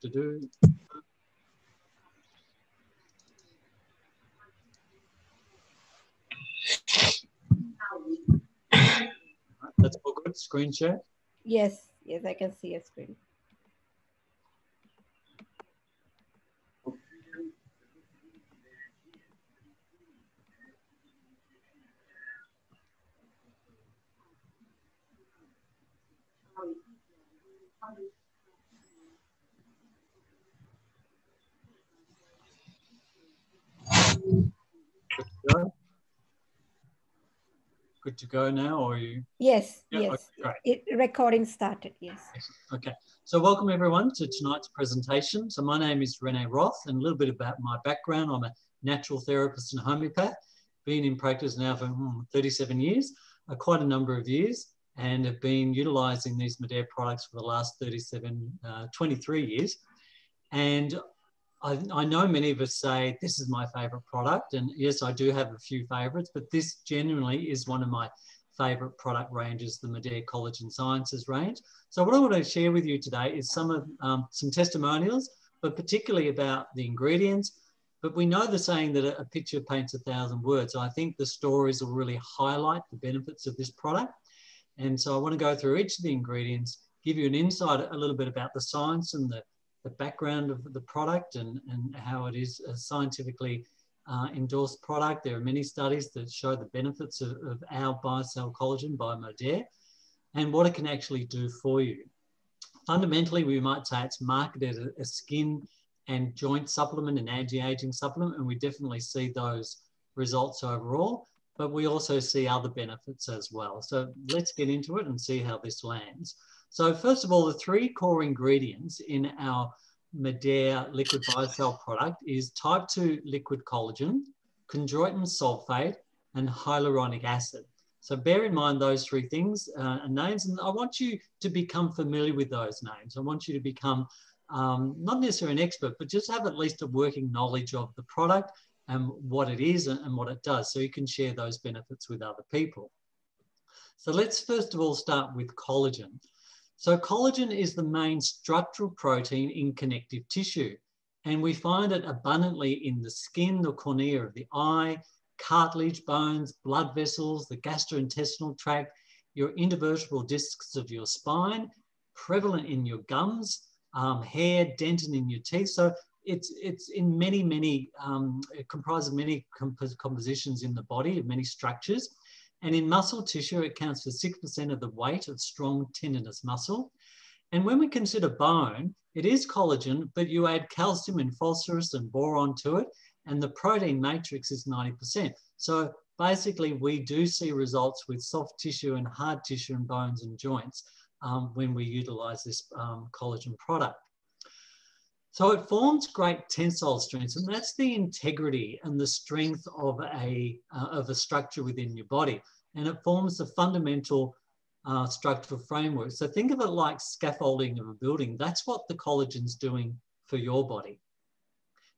to do. That's all good. Screen share. Yes, yes, I can see a screen. Good to go. Good to go now, or are you? Yes, Yeah, yes. okay, great. It, recording started, yes. Okay, so welcome everyone to tonight's presentation. So my name is Renee Roth and a little bit about my background. I'm a natural therapist and homeopath, been in practice now for hmm, 37 years, uh, quite a number of years, and have been utilizing these Modere products for the last 37, uh, 23 years. And I, I know many of us say this is my favorite product, and yes, I do have a few favorites, but this genuinely is one of my favorite product ranges, the Modere Collagen Sciences range. So what I want to share with you today is some of um, some testimonials, but particularly about the ingredients. But we know the saying that a, a picture paints a thousand words. I think the stories will really highlight the benefits of this product. And so I want to go through each of the ingredients, give you an insight a little bit about the science and the, the background of the product and, and how it is a scientifically uh, endorsed product. There are many studies that show the benefits of, of our BioCell collagen by Modere and what it can actually do for you. Fundamentally, we might say it's marketed as a skin and joint supplement and anti-aging supplement, and we definitely see those results overall, but we also see other benefits as well. So let's get into it and see how this lands. So first of all, the three core ingredients in our Modere liquid biocell product is type 2 liquid collagen, chondroitin sulfate, and hyaluronic acid. So bear in mind those three things uh, and names, and I want you to become familiar with those names. I want you to become um, not necessarily an expert, but just have at least a working knowledge of the product and what it is and what it does, so you can share those benefits with other people. So let's first of all start with collagen. So collagen is the main structural protein in connective tissue, and we find it abundantly in the skin, the cornea of the eye, cartilage, bones, blood vessels, the gastrointestinal tract, your intervertebral discs of your spine, prevalent in your gums, um, hair, dentin in your teeth. So it's, it's in many, many, um, it comprises many comp compositions in the body, of many structures. And in muscle tissue, it counts for 6% of the weight of strong tendinous muscle. And when we consider bone, it is collagen, but you add calcium and phosphorus and boron to it, and the protein matrix is 90%. So basically, we do see results with soft tissue and hard tissue and bones and joints um, when we utilize this um, collagen product. So it forms great tensile strengths, and that's the integrity and the strength of a, uh, of a structure within your body. And it forms the fundamental uh, structural framework. So think of it like scaffolding of a building. That's what the collagen's doing for your body.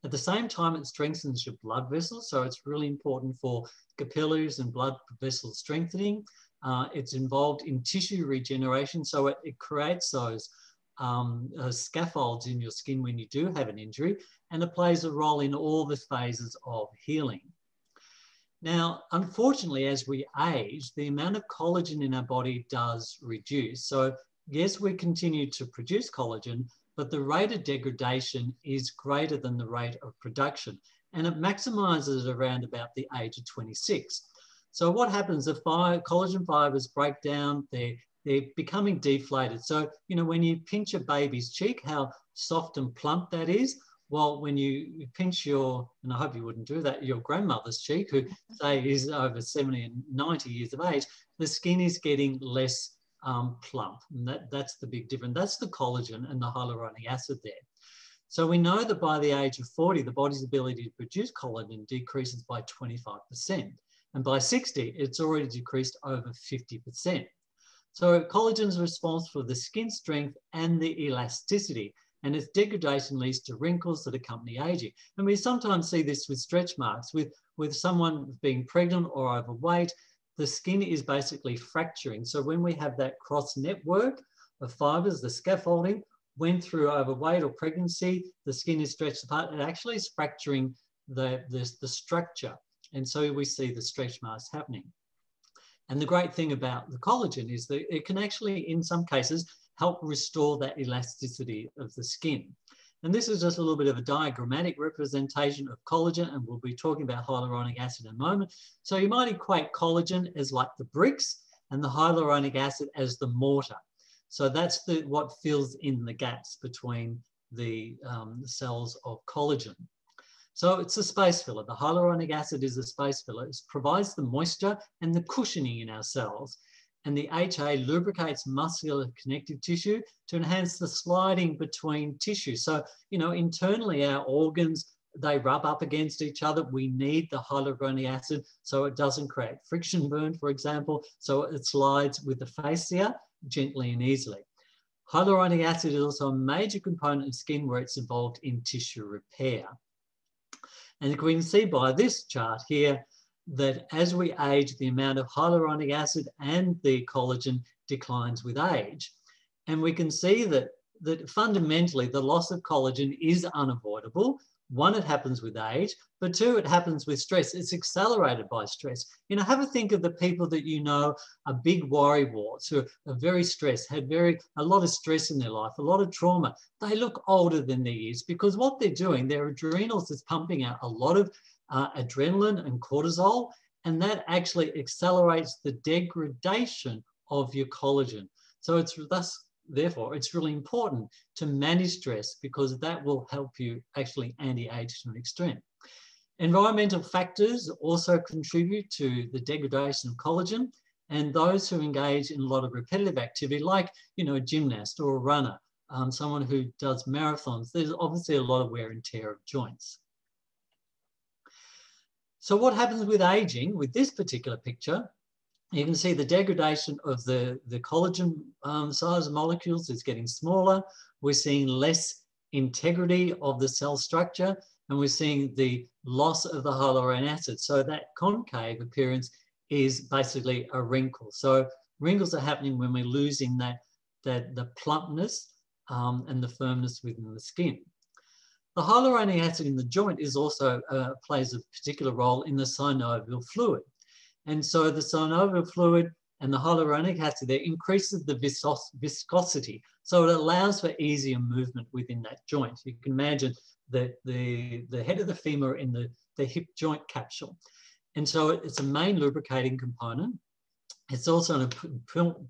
At the same time, it strengthens your blood vessels. So it's really important for capillaries and blood vessel strengthening. Uh, it's involved in tissue regeneration. So it, it creates those um, uh, scaffolds in your skin when you do have an injury, and it plays a role in all the phases of healing. Now, unfortunately, as we age, the amount of collagen in our body does reduce. So yes, we continue to produce collagen, but the rate of degradation is greater than the rate of production. And it maximizes around about the age of 26. So what happens, if collagen fibers break down, they're, they're becoming deflated. So, you know, when you pinch a baby's cheek, how soft and plump that is, well, when you pinch your, and I hope you wouldn't do that, your grandmother's cheek, who say is over 70 and 90 years of age, the skin is getting less um, plump. And that, that's the big difference. That's the collagen and the hyaluronic acid there. So we know that by the age of 40, the body's ability to produce collagen decreases by 25%. And by 60, it's already decreased over 50%. So collagen is responsible for the skin strength and the elasticity and its degradation leads to wrinkles that accompany aging. And we sometimes see this with stretch marks, with, with someone being pregnant or overweight, the skin is basically fracturing. So when we have that cross network of fibers, the scaffolding, went through overweight or pregnancy, the skin is stretched apart, it actually is fracturing the, the, the structure. And so we see the stretch marks happening. And the great thing about the collagen is that it can actually, in some cases, help restore that elasticity of the skin. And this is just a little bit of a diagrammatic representation of collagen, and we'll be talking about hyaluronic acid in a moment. So you might equate collagen as like the bricks and the hyaluronic acid as the mortar. So that's the, what fills in the gaps between the um, cells of collagen. So it's a space filler. The hyaluronic acid is a space filler. It provides the moisture and the cushioning in our cells and the HA lubricates muscular connective tissue to enhance the sliding between tissue. So, you know, internally our organs, they rub up against each other. We need the hyaluronic acid so it doesn't create friction burn, for example, so it slides with the fascia gently and easily. Hyaluronic acid is also a major component of skin where it's involved in tissue repair. And we can see by this chart here, that as we age, the amount of hyaluronic acid and the collagen declines with age. And we can see that, that fundamentally the loss of collagen is unavoidable. One, it happens with age, but two, it happens with stress. It's accelerated by stress. You know, have a think of the people that you know are big worry warts, who are very stressed, had very a lot of stress in their life, a lot of trauma. They look older than their years because what they're doing, their adrenals is pumping out a lot of uh, adrenaline and cortisol, and that actually accelerates the degradation of your collagen. So it's thus, therefore, it's really important to manage stress because that will help you actually anti-age to an extreme. Environmental factors also contribute to the degradation of collagen, and those who engage in a lot of repetitive activity, like you know, a gymnast or a runner, um, someone who does marathons, there's obviously a lot of wear and tear of joints. So what happens with aging, with this particular picture, you can see the degradation of the, the collagen um, size molecules is getting smaller. We're seeing less integrity of the cell structure, and we're seeing the loss of the hyaluronic acid. So that concave appearance is basically a wrinkle. So wrinkles are happening when we're losing that, that the plumpness um, and the firmness within the skin. The hyaluronic acid in the joint is also uh, plays a particular role in the synovial fluid. And so the synovial fluid and the hyaluronic acid there increases the viscosity. So it allows for easier movement within that joint. You can imagine the, the, the head of the femur in the, the hip joint capsule. And so it's a main lubricating component. It's also an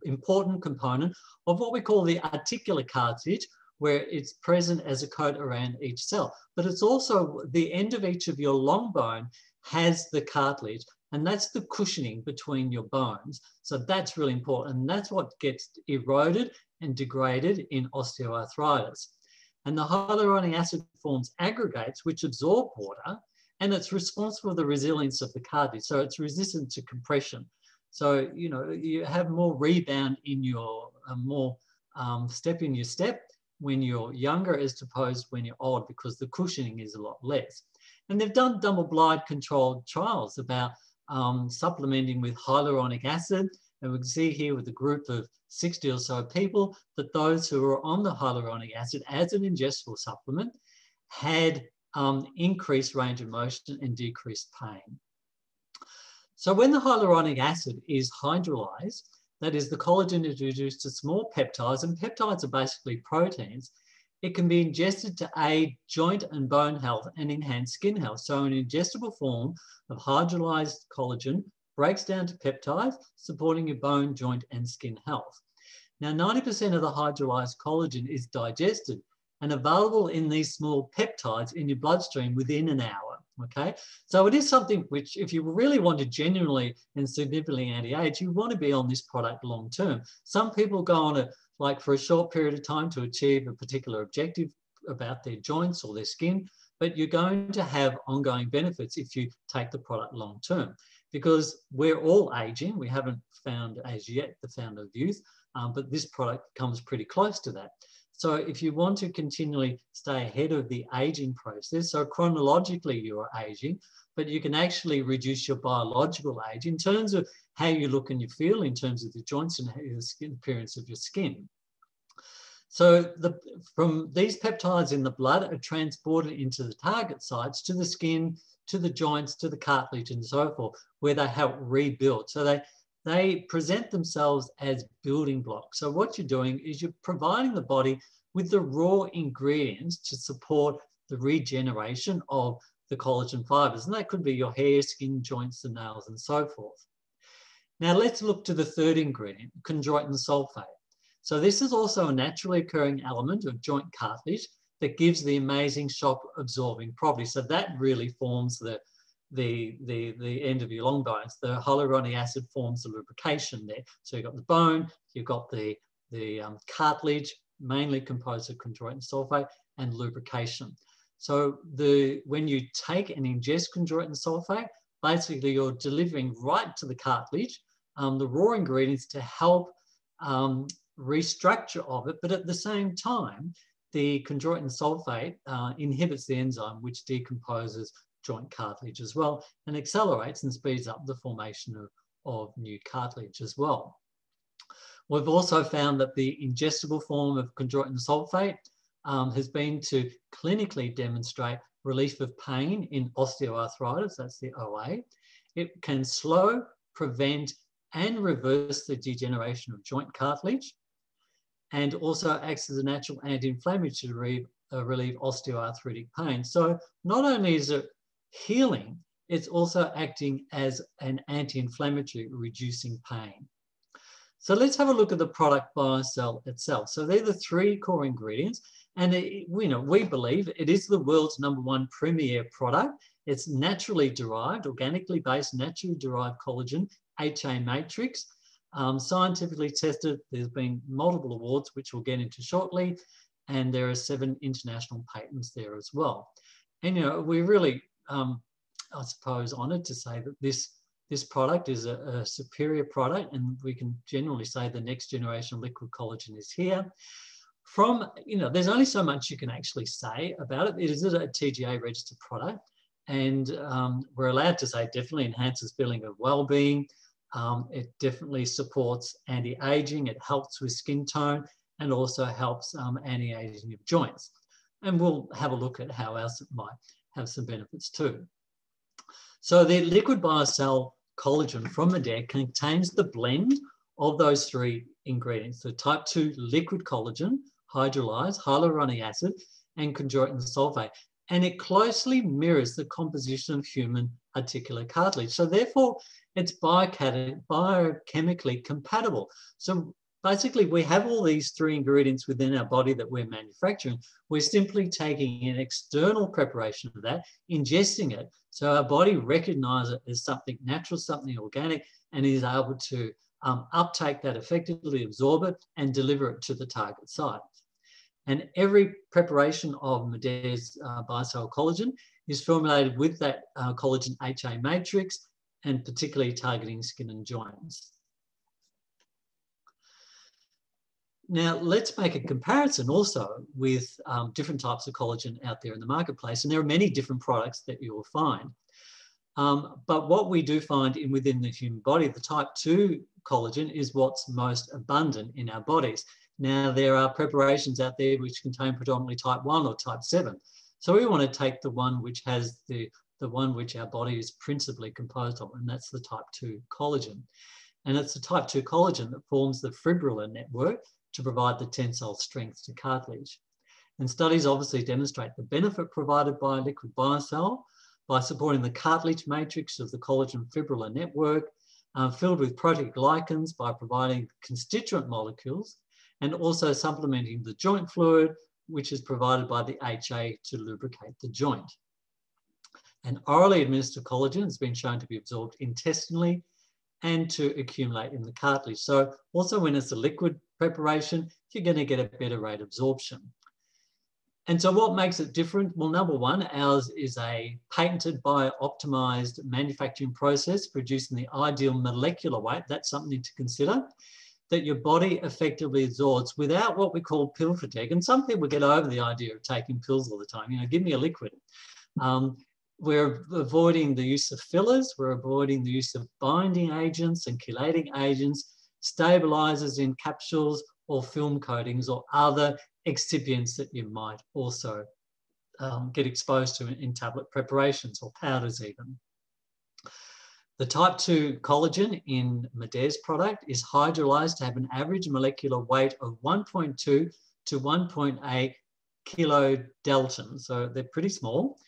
important component of what we call the articular cartilage, where it's present as a coat around each cell. But it's also the end of each of your long bone has the cartilage, and that's the cushioning between your bones. So that's really important. And that's what gets eroded and degraded in osteoarthritis. And the hyaluronic acid forms aggregates which absorb water, and it's responsible for the resilience of the cartilage. So it's resistant to compression. So, you know, you have more rebound in your, uh, more um, step in your step, when you're younger as opposed when you're old because the cushioning is a lot less. And they've done double-blind controlled trials about um, supplementing with hyaluronic acid. And we can see here with a group of 60 or so people that those who were on the hyaluronic acid as an ingestible supplement had um, increased range of motion and decreased pain. So when the hyaluronic acid is hydrolyzed, that is, the collagen is reduced to small peptides, and peptides are basically proteins. It can be ingested to aid joint and bone health and enhance skin health. So an ingestible form of hydrolyzed collagen breaks down to peptides, supporting your bone, joint, and skin health. Now, 90% of the hydrolyzed collagen is digested and available in these small peptides in your bloodstream within an hour. Okay, so it is something which, if you really want to genuinely and significantly anti-age, you want to be on this product long term. Some people go on it like for a short period of time to achieve a particular objective about their joints or their skin, but you're going to have ongoing benefits if you take the product long term because we're all aging. We haven't found as yet the fount of youth, um, but this product comes pretty close to that. So if you want to continually stay ahead of the aging process, so chronologically you're aging, but you can actually reduce your biological age in terms of how you look and you feel in terms of the joints and the skin appearance of your skin. So the, from these peptides in the blood are transported into the target sites, to the skin, to the joints, to the cartilage and so forth, where they help rebuild. So they, they present themselves as building blocks. So what you're doing is you're providing the body with the raw ingredients to support the regeneration of the collagen fibers. And that could be your hair, skin, joints, and nails, and so forth. Now let's look to the third ingredient, chondroitin sulfate. So this is also a naturally occurring element of joint cartilage that gives the amazing shock absorbing property. So that really forms the, the, the, the end of your long bones. The hyaluronic acid forms the lubrication there. So you've got the bone, you've got the, the um, cartilage, mainly composed of chondroitin sulfate and lubrication. So the, when you take and ingest chondroitin sulfate, basically you're delivering right to the cartilage um, the raw ingredients to help um, restructure of it, but at the same time, the chondroitin sulfate uh, inhibits the enzyme which decomposes joint cartilage as well and accelerates and speeds up the formation of, of new cartilage as well. We've also found that the ingestible form of chondroitin sulfate um, has been to clinically demonstrate relief of pain in osteoarthritis, that's the OA. It can slow, prevent, and reverse the degeneration of joint cartilage and also acts as a natural anti-inflammatory to relieve, uh, relieve osteoarthritic pain. So not only is it healing, it's also acting as an anti-inflammatory, reducing pain. So let's have a look at the product BioCell itself. So they're the three core ingredients. And it, you know, we believe it is the world's number one premier product. It's naturally derived, organically based, naturally derived collagen, HA matrix um, scientifically tested. There's been multiple awards, which we'll get into shortly, and there are seven international patents there as well. And you know, we're really, um, I suppose, honoured to say that this this product is a, a, superior product, and we can generally say the next generation liquid collagen is here. From you know, there's only so much you can actually say about it. It is a TGA registered product, and um, we're allowed to say definitely enhances feeling of well-being um, it definitely supports anti-aging, it helps with skin tone, and also helps um, anti-aging of joints. And we'll have a look at how else it might have some benefits too. So the liquid biocell collagen from Modere contains the blend of those three ingredients, the type 2 liquid collagen, hydrolyzed, hyaluronic acid, and chondroitin sulfate. And it closely mirrors the composition of human articular cartilage. So therefore, it's biochemically compatible. So basically we have all these three ingredients within our body that we're manufacturing. We're simply taking an external preparation of that, ingesting it, so our body recognizes it as something natural, something organic, and is able to um, uptake that effectively, absorb it, and deliver it to the target site. And every preparation of Modere's uh, BioCell collagen is formulated with that uh, collagen HA matrix and particularly targeting skin and joints. Now, let's make a comparison also with um, different types of collagen out there in the marketplace. And there are many different products that you will find. Um, but what we do find in within the human body, the type 2 collagen is what's most abundant in our bodies. Now, there are preparations out there which contain predominantly type 1 or type 7. So we want to take the one which has the the one which our body is principally composed of, and that's the type 2 collagen. And it's the type 2 collagen that forms the fibrillar network to provide the tensile strength to cartilage. And studies obviously demonstrate the benefit provided by liquid biocell by supporting the cartilage matrix of the collagen fibrillar network, uh, filled with proteoglycans by providing constituent molecules, and also supplementing the joint fluid, which is provided by the HA to lubricate the joint. And orally administered collagen has been shown to be absorbed intestinally and to accumulate in the cartilage. So also when it's a liquid preparation, you're going to get a better rate absorption. And so what makes it different? Well, number one, ours is a patented bio-optimized manufacturing process producing the ideal molecular weight. That's something to consider that your body effectively absorbs without what we call pill fatigue. And some people get over the idea of taking pills all the time. You know, give me a liquid. Um, we're avoiding the use of fillers, we're avoiding the use of binding agents and chelating agents, stabilizers in capsules, or film coatings or other excipients that you might also um, get exposed to in, in tablet preparations or powders even. The type 2 collagen in Modere's product is hydrolyzed to have an average molecular weight of 1.2 to 1.8 kilo kilodalton. So they're pretty small.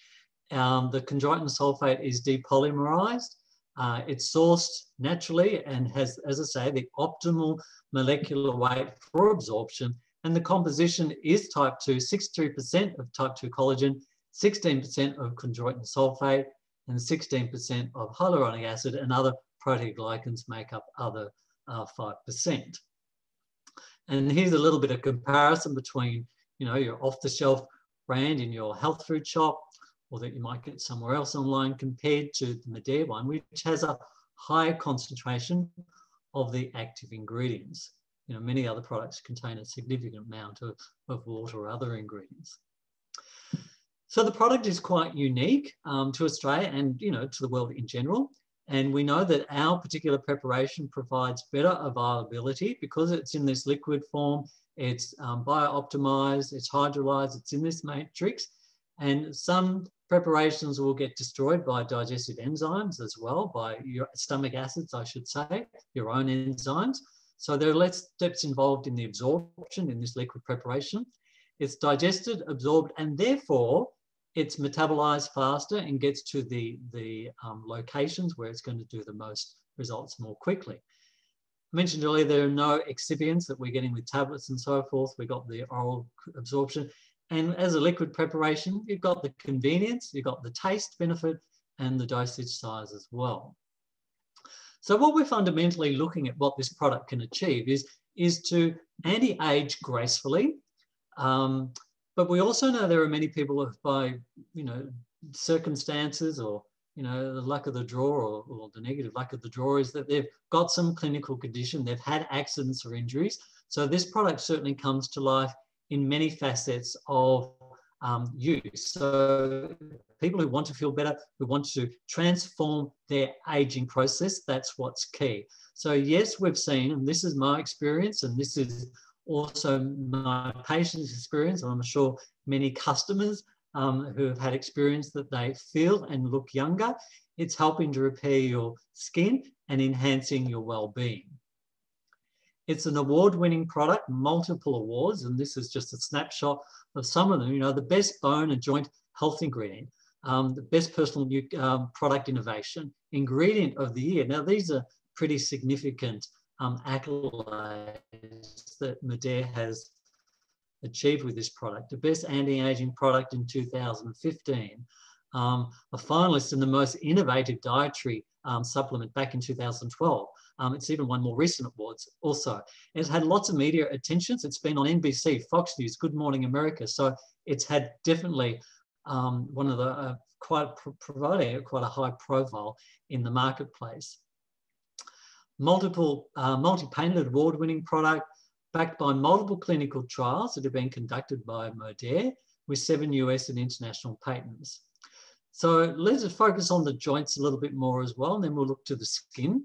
Um, the chondroitin sulfate is depolymerized. Uh, it's sourced naturally and has, as I say, the optimal molecular weight for absorption. And the composition is type 2, 63% of type 2 collagen, 16% of chondroitin sulfate, and 16% of hyaluronic acid and other proteoglycans make up other uh, 5%. And here's a little bit of comparison between, you know, your off-the-shelf brand in your health food shop or that you might get somewhere else online compared to the Modere one, which has a higher concentration of the active ingredients. You know, many other products contain a significant amount of, of water or other ingredients. So the product is quite unique um, to Australia and you know to the world in general. And we know that our particular preparation provides better availability because it's in this liquid form, it's um, bio-optimized, it's hydrolyzed, it's in this matrix. And some preparations will get destroyed by digestive enzymes as well, by your stomach acids, I should say, your own enzymes. So there are less steps involved in the absorption in this liquid preparation. It's digested, absorbed, and therefore it's metabolized faster and gets to the, the um, locations where it's going to do the most results more quickly. I mentioned earlier there are no excipients that we're getting with tablets and so forth. We got the oral absorption. And as a liquid preparation, you've got the convenience, you've got the taste benefit and the dosage size as well. So what we're fundamentally looking at what this product can achieve is, is to anti-age gracefully, um, but we also know there are many people who, by you know circumstances or you know the luck of the draw or, or, the negative luck of the draw is that they've got some clinical condition, they've had accidents or injuries. So this product certainly comes to life in many facets of um, use. So people who want to feel better, who want to transform their aging process, that's what's key. So yes, we've seen, and this is my experience, and this is also my patient's experience, and I'm sure many customers um, who have had experience that they feel and look younger. It's helping to repair your skin and enhancing your well-being. It's an award-winning product, multiple awards, and this is just a snapshot of some of them. You know, the best bone and joint health ingredient, um, the best personal um, product innovation, ingredient of the year. Now, these are pretty significant um, accolades that Modere has achieved with this product. The best anti-aging product in 2015, um, a finalist in the most innovative dietary um, supplement back in 2012. Um, it's even won more recent awards also. It's had lots of media attentions. It's been on NBC, Fox News, Good Morning America. So it's had definitely um, one of the uh, quite providing quite a high profile in the marketplace multiple, uh, multi-patented award-winning product backed by multiple clinical trials that have been conducted by Modere with seven US and international patents. So let's focus on the joints a little bit more as well, and then we'll look to the skin.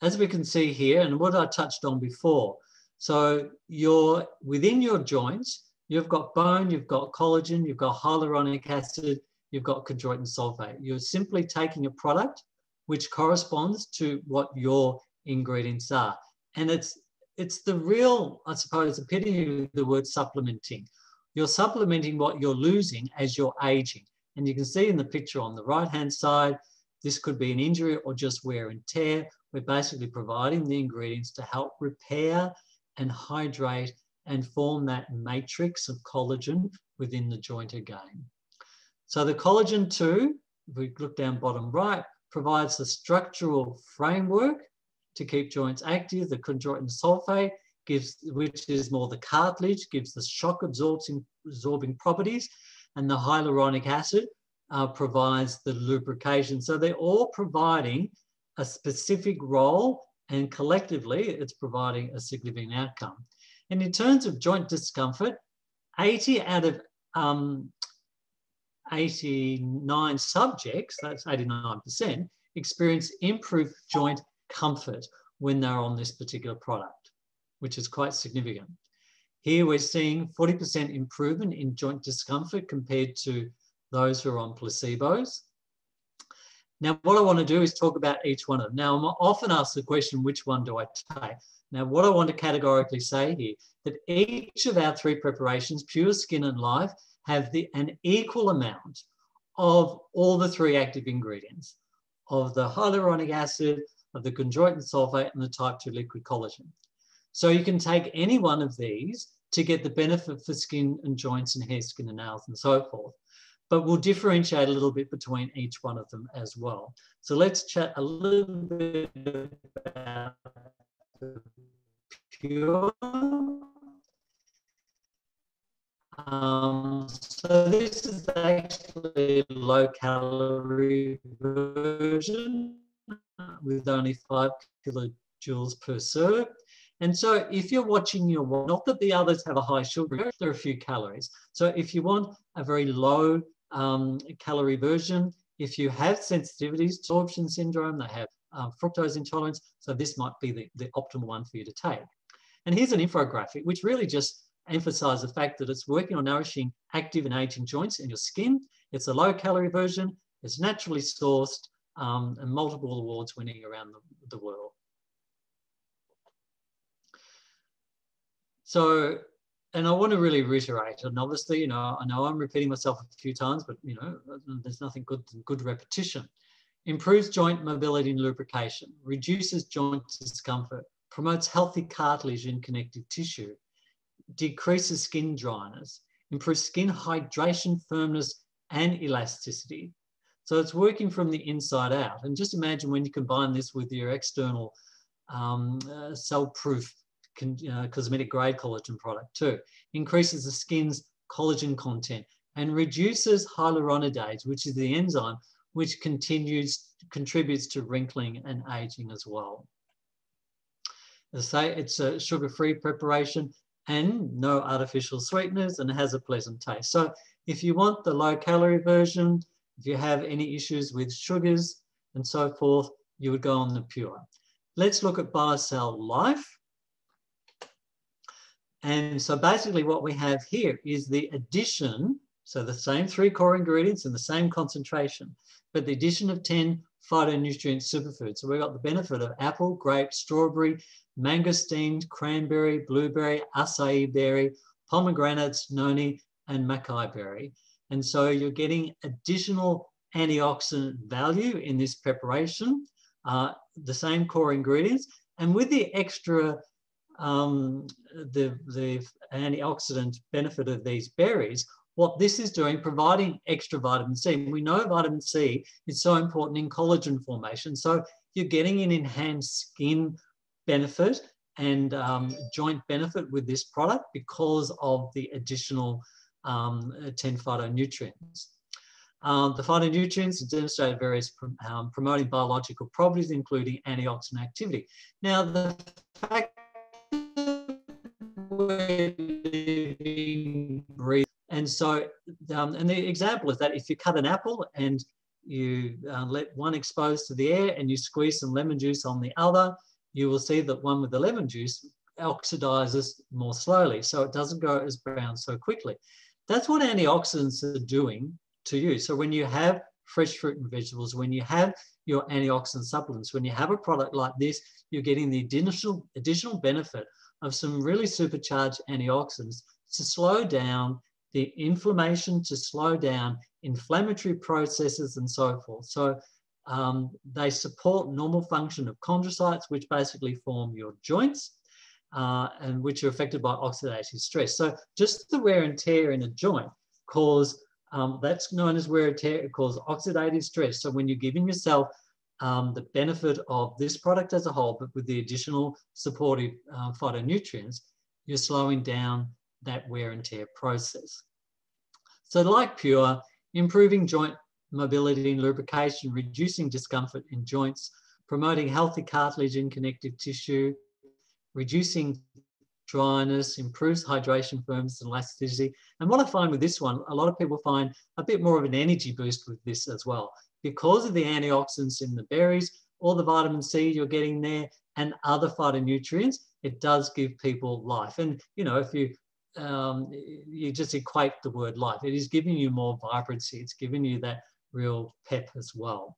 As we can see here, and what I touched on before, so you're within your joints, you've got bone, you've got collagen, you've got hyaluronic acid, you've got chondroitin sulfate. You're simply taking a product which corresponds to what your ingredients are. And it's it's the real, I suppose, epitome of the word supplementing. You're supplementing what you're losing as you're aging. And you can see in the picture on the right-hand side, this could be an injury or just wear and tear. We're basically providing the ingredients to help repair and hydrate and form that matrix of collagen within the joint again. So the collagen 2, if we look down bottom right, provides the structural framework to keep joints active. The chondroitin sulfate gives, which is more the cartilage, gives the shock absorbing, absorbing properties, and the hyaluronic acid uh, provides the lubrication. So they're all providing a specific role and collectively it's providing a significant outcome. And in terms of joint discomfort, 80 out of um, 89 subjects, that's 89%, experience improved joint comfort when they're on this particular product. which is quite significant. Here we're seeing 40% improvement in joint discomfort compared to those who are on placebos. Now, what I want to do is talk about each one of them. Now, I'm often asked the question, which one do I take? Now, what I want to categorically say here, that each of our three preparations, Pure Skin and Life, have the, an equal amount of all the three active ingredients, of the hyaluronic acid, of the chondroitin sulfate, and the type 2 liquid collagen. So you can take any one of these to get the benefit for skin and joints and hair, skin and nails and so forth but we'll differentiate a little bit between each one of them as well. So let's chat a little bit about the pure. Um, so this is actually low calorie version with only five kilojoules per serve. And so if you're watching your, not that the others have a high sugar, there are a few calories. So if you want a very low um, calorie version. If you have sensitivities, absorption syndrome, they have um, fructose intolerance, so this might be the, the optimal one for you to take. And here's an infographic, which really just emphasizes the fact that it's working on nourishing active and aging joints in your skin. It's a low calorie version, it's naturally sourced, um, and multiple awards winning around the, the world. So and I want to really reiterate, and obviously, you know, I know I'm repeating myself a few times, but you know, there's nothing good than good repetition. Improves joint mobility and lubrication, reduces joint discomfort, promotes healthy cartilage and connective tissue, decreases skin dryness, improves skin hydration, firmness, and elasticity. So it's working from the inside out. And just imagine when you combine this with your external um, uh, cell-proof uh, cosmetic grade collagen product too. Increases the skin's collagen content and reduces hyaluronidase, which is the enzyme which continues contributes to wrinkling and aging as well. As I say, it's a sugar-free preparation and no artificial sweeteners and has a pleasant taste. So if you want the low calorie version, if you have any issues with sugars and so forth, you would go on the pure. Let's look at BioCell Life. And so basically what we have here is the addition, so the same three core ingredients and the same concentration, but the addition of 10 phytonutrient superfoods. So we've got the benefit of apple, grape, strawberry, mangosteen, cranberry, blueberry, acai berry, pomegranates, noni, and maqui berry. And so you're getting additional antioxidant value in this preparation, uh, the same core ingredients, and with the extra um, the, the antioxidant benefit of these berries, what this is doing, providing extra vitamin C. We know vitamin C is so important in collagen formation. So you're getting an enhanced skin benefit and um, joint benefit with this product because of the additional um, 10 phytonutrients. Um, the phytonutrients demonstrate various um, promoting biological properties, including antioxidant activity. Now, the fact breathe. And so, um, and the example is that if you cut an apple and you uh, let one expose to the air and you squeeze some lemon juice on the other, you will see that one with the lemon juice oxidizes more slowly. So it doesn't go as brown so quickly. That's what antioxidants are doing to you. So when you have fresh fruit and vegetables, when you have your antioxidant supplements, when you have a product like this, you're getting the additional, additional benefit of some really supercharged antioxidants to slow down the inflammation, to slow down inflammatory processes and so forth. So um, they support normal function of chondrocytes, which basically form your joints uh, and which are affected by oxidative stress. So just the wear and tear in a joint cause, um, that's known as wear and tear, it causes oxidative stress. So when you're giving yourself um, the benefit of this product as a whole, but with the additional supportive uh, phytonutrients, you're slowing down that wear and tear process. So like Pure, improving joint mobility and lubrication, reducing discomfort in joints, promoting healthy cartilage and connective tissue, reducing dryness, improves hydration, firmness, and elasticity. And what I find with this one, a lot of people find a bit more of an energy boost with this as well because of the antioxidants in the berries, all the vitamin C you're getting there, and other phytonutrients, it does give people life. And, you know, if you, um, you just equate the word life, it is giving you more vibrancy. It's giving you that real pep as well.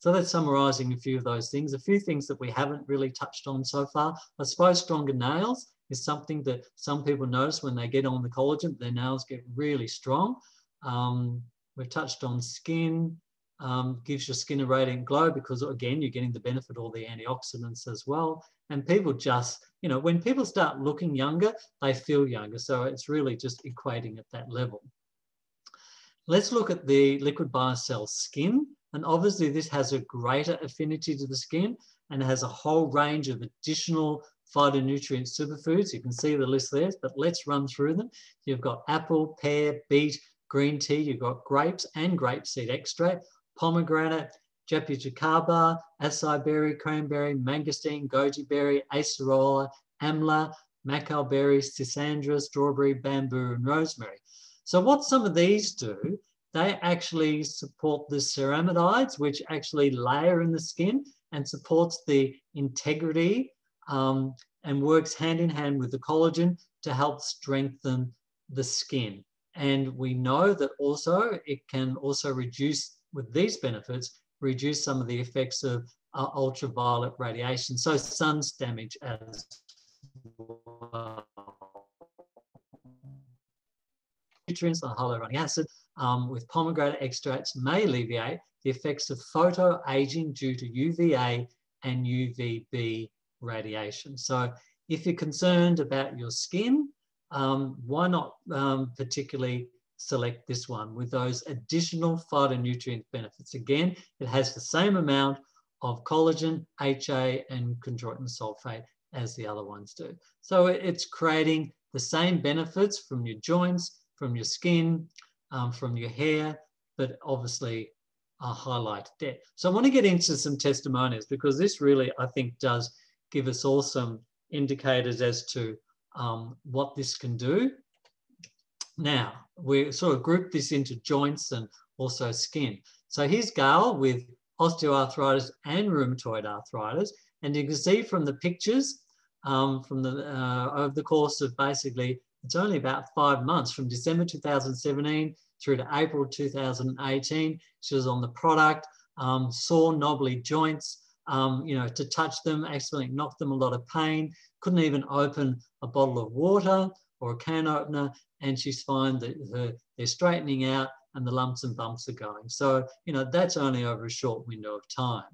So that's summarizing a few of those things. A few things that we haven't really touched on so far. I suppose stronger nails is something that some people notice when they get on the collagen, their nails get really strong. Um, we've touched on skin, um, gives your skin a radiant glow because again, you're getting the benefit of all the antioxidants as well. And people just, you know, when people start looking younger, they feel younger. So it's really just equating at that level. Let's look at the liquid biocell skin. And obviously this has a greater affinity to the skin and has a whole range of additional phytonutrient superfoods. You can see the list there, but let's run through them. You've got apple, pear, beet, green tea, you've got grapes and grapeseed extract, pomegranate, jabuticaba, acai berry, cranberry, mangosteen, goji berry, acerola, amla, maqui berry, schisandra, strawberry, bamboo, and rosemary. So what some of these do, they actually support the ceramides, which actually layer in the skin and supports the integrity um, and works hand in hand with the collagen to help strengthen the skin. And we know that also it can also reduce, with these benefits, reduce some of the effects of uh, ultraviolet radiation. So sun's damage as well. Nutrients like hyaluronic acid um, with pomegranate extracts may alleviate the effects of photoaging due to UVA and UVB radiation. So if you're concerned about your skin, um, why not um, particularly select this one with those additional phytonutrient benefits? Again, it has the same amount of collagen, HA, and chondroitin sulfate as the other ones do. So it's creating the same benefits from your joints, from your skin, um, from your hair, but obviously uh, highlight there. So I want to get into some testimonials because this really, I think, does give us all some indicators as to um, what this can do. Now, we sort of group this into joints and also skin. So here's Gail with osteoarthritis and rheumatoid arthritis. And you can see from the pictures um, from the uh, over the course of basically, it's only about five months from December 2017 through to April 2018. She was on the product, um, sore, knobbly joints, um, you know, to touch them, accidentally knocked them a lot of pain, couldn't even open a bottle of water or a can opener, and she's fine that they're straightening out and the lumps and bumps are going. So, you know, that's only over a short window of time.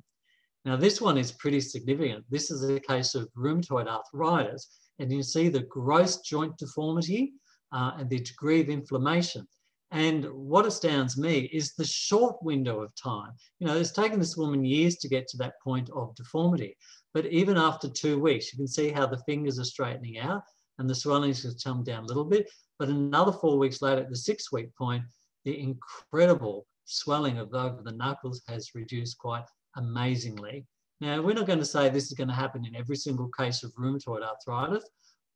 Now, this one is pretty significant. This is a case of rheumatoid arthritis, and you see the gross joint deformity uh, and the degree of inflammation. And what astounds me is the short window of time. You know, it's taken this woman years to get to that point of deformity. But even after two weeks, you can see how the fingers are straightening out and the swellings has come down a little bit. But another four weeks later, at the six week point, the incredible swelling of over the knuckles has reduced quite amazingly. Now, we're not going to say this is going to happen in every single case of rheumatoid arthritis,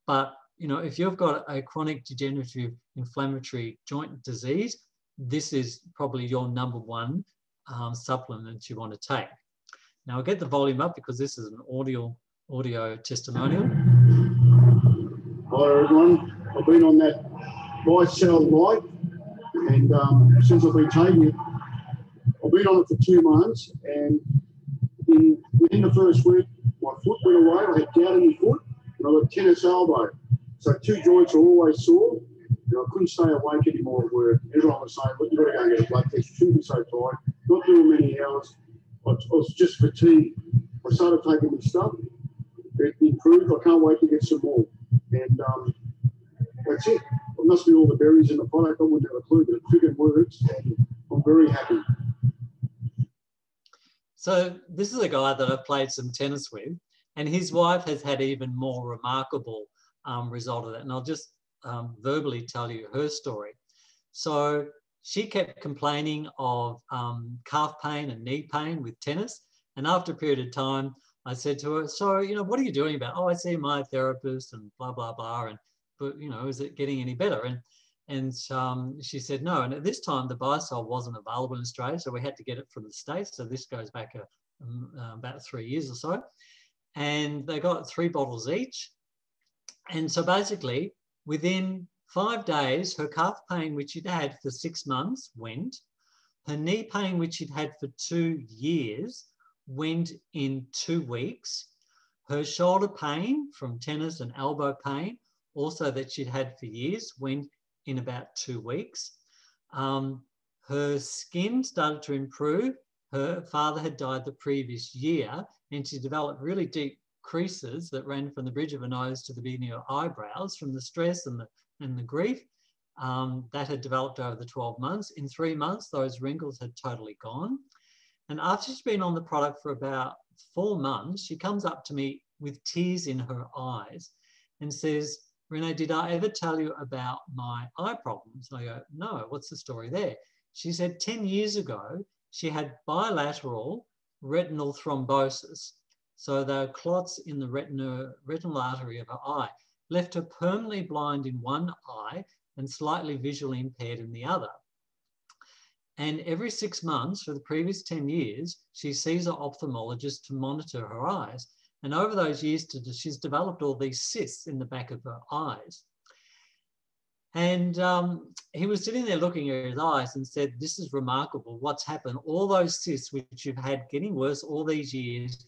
but you know, if you've got a chronic degenerative inflammatory joint disease, this is probably your number one um, supplement you want to take. Now I'll get the volume up because this is an audio audio testimonial. Hi everyone, I've been on that BioCell light and um, since I've been taking it, I've been on it for two months and in, within the first week, my foot went away, I had gout in my foot and I got tennis elbow. So two joints are always sore. And I couldn't stay awake anymore at work. Everyone was saying, look, you've got to go get a blood test. You shouldn't be so tired. Not doing many hours. I was just fatigued. I started taking this stuff. It improved. I can't wait to get some more. And um, that's it. It must be all the berries in the product. I wouldn't have a clue, but it works. And I'm very happy. So this is a guy that I've played some tennis with, and his wife has had even more remarkable um, result of that. And I'll just um, verbally tell you her story. So she kept complaining of um, calf pain and knee pain with tennis. And after a period of time, I said to her, so, you know, what are you doing about? Oh, I see my therapist and blah, blah, blah. And, but, you know, is it getting any better? And, and um, she said no. And at this time, the BioCell wasn't available in Australia. So we had to get it from the States. So this goes back a, um, uh, about three years or so. and they got three bottles each. And so basically, within five days, her calf pain, which she'd had for six months, went. Her knee pain, which she'd had for two years, went in two weeks. Her shoulder pain from tennis and elbow pain, also that she'd had for years, went in about two weeks. Um, her skin started to improve. Her father had died the previous year, and she developed really deep creases that ran from the bridge of her nose to the beginning of her eyebrows from the stress and the, and the grief. Um, that had developed over the 12 months. In three months, those wrinkles had totally gone. And after she's been on the product for about four months, she comes up to me with tears in her eyes and says, Renee, did I ever tell you about my eye problems? I go, no, what's the story there? She said 10 years ago, she had bilateral retinal thrombosis. So there are clots in the retina, retinal artery of her eye, left her permanently blind in one eye and slightly visually impaired in the other. And every six months for the previous 10 years, she sees an ophthalmologist to monitor her eyes. And over those years, she's developed all these cysts in the back of her eyes. And um, he was sitting there looking at his eyes and said, This is remarkable. What's happened? All those cysts, which you've had getting worse all these years,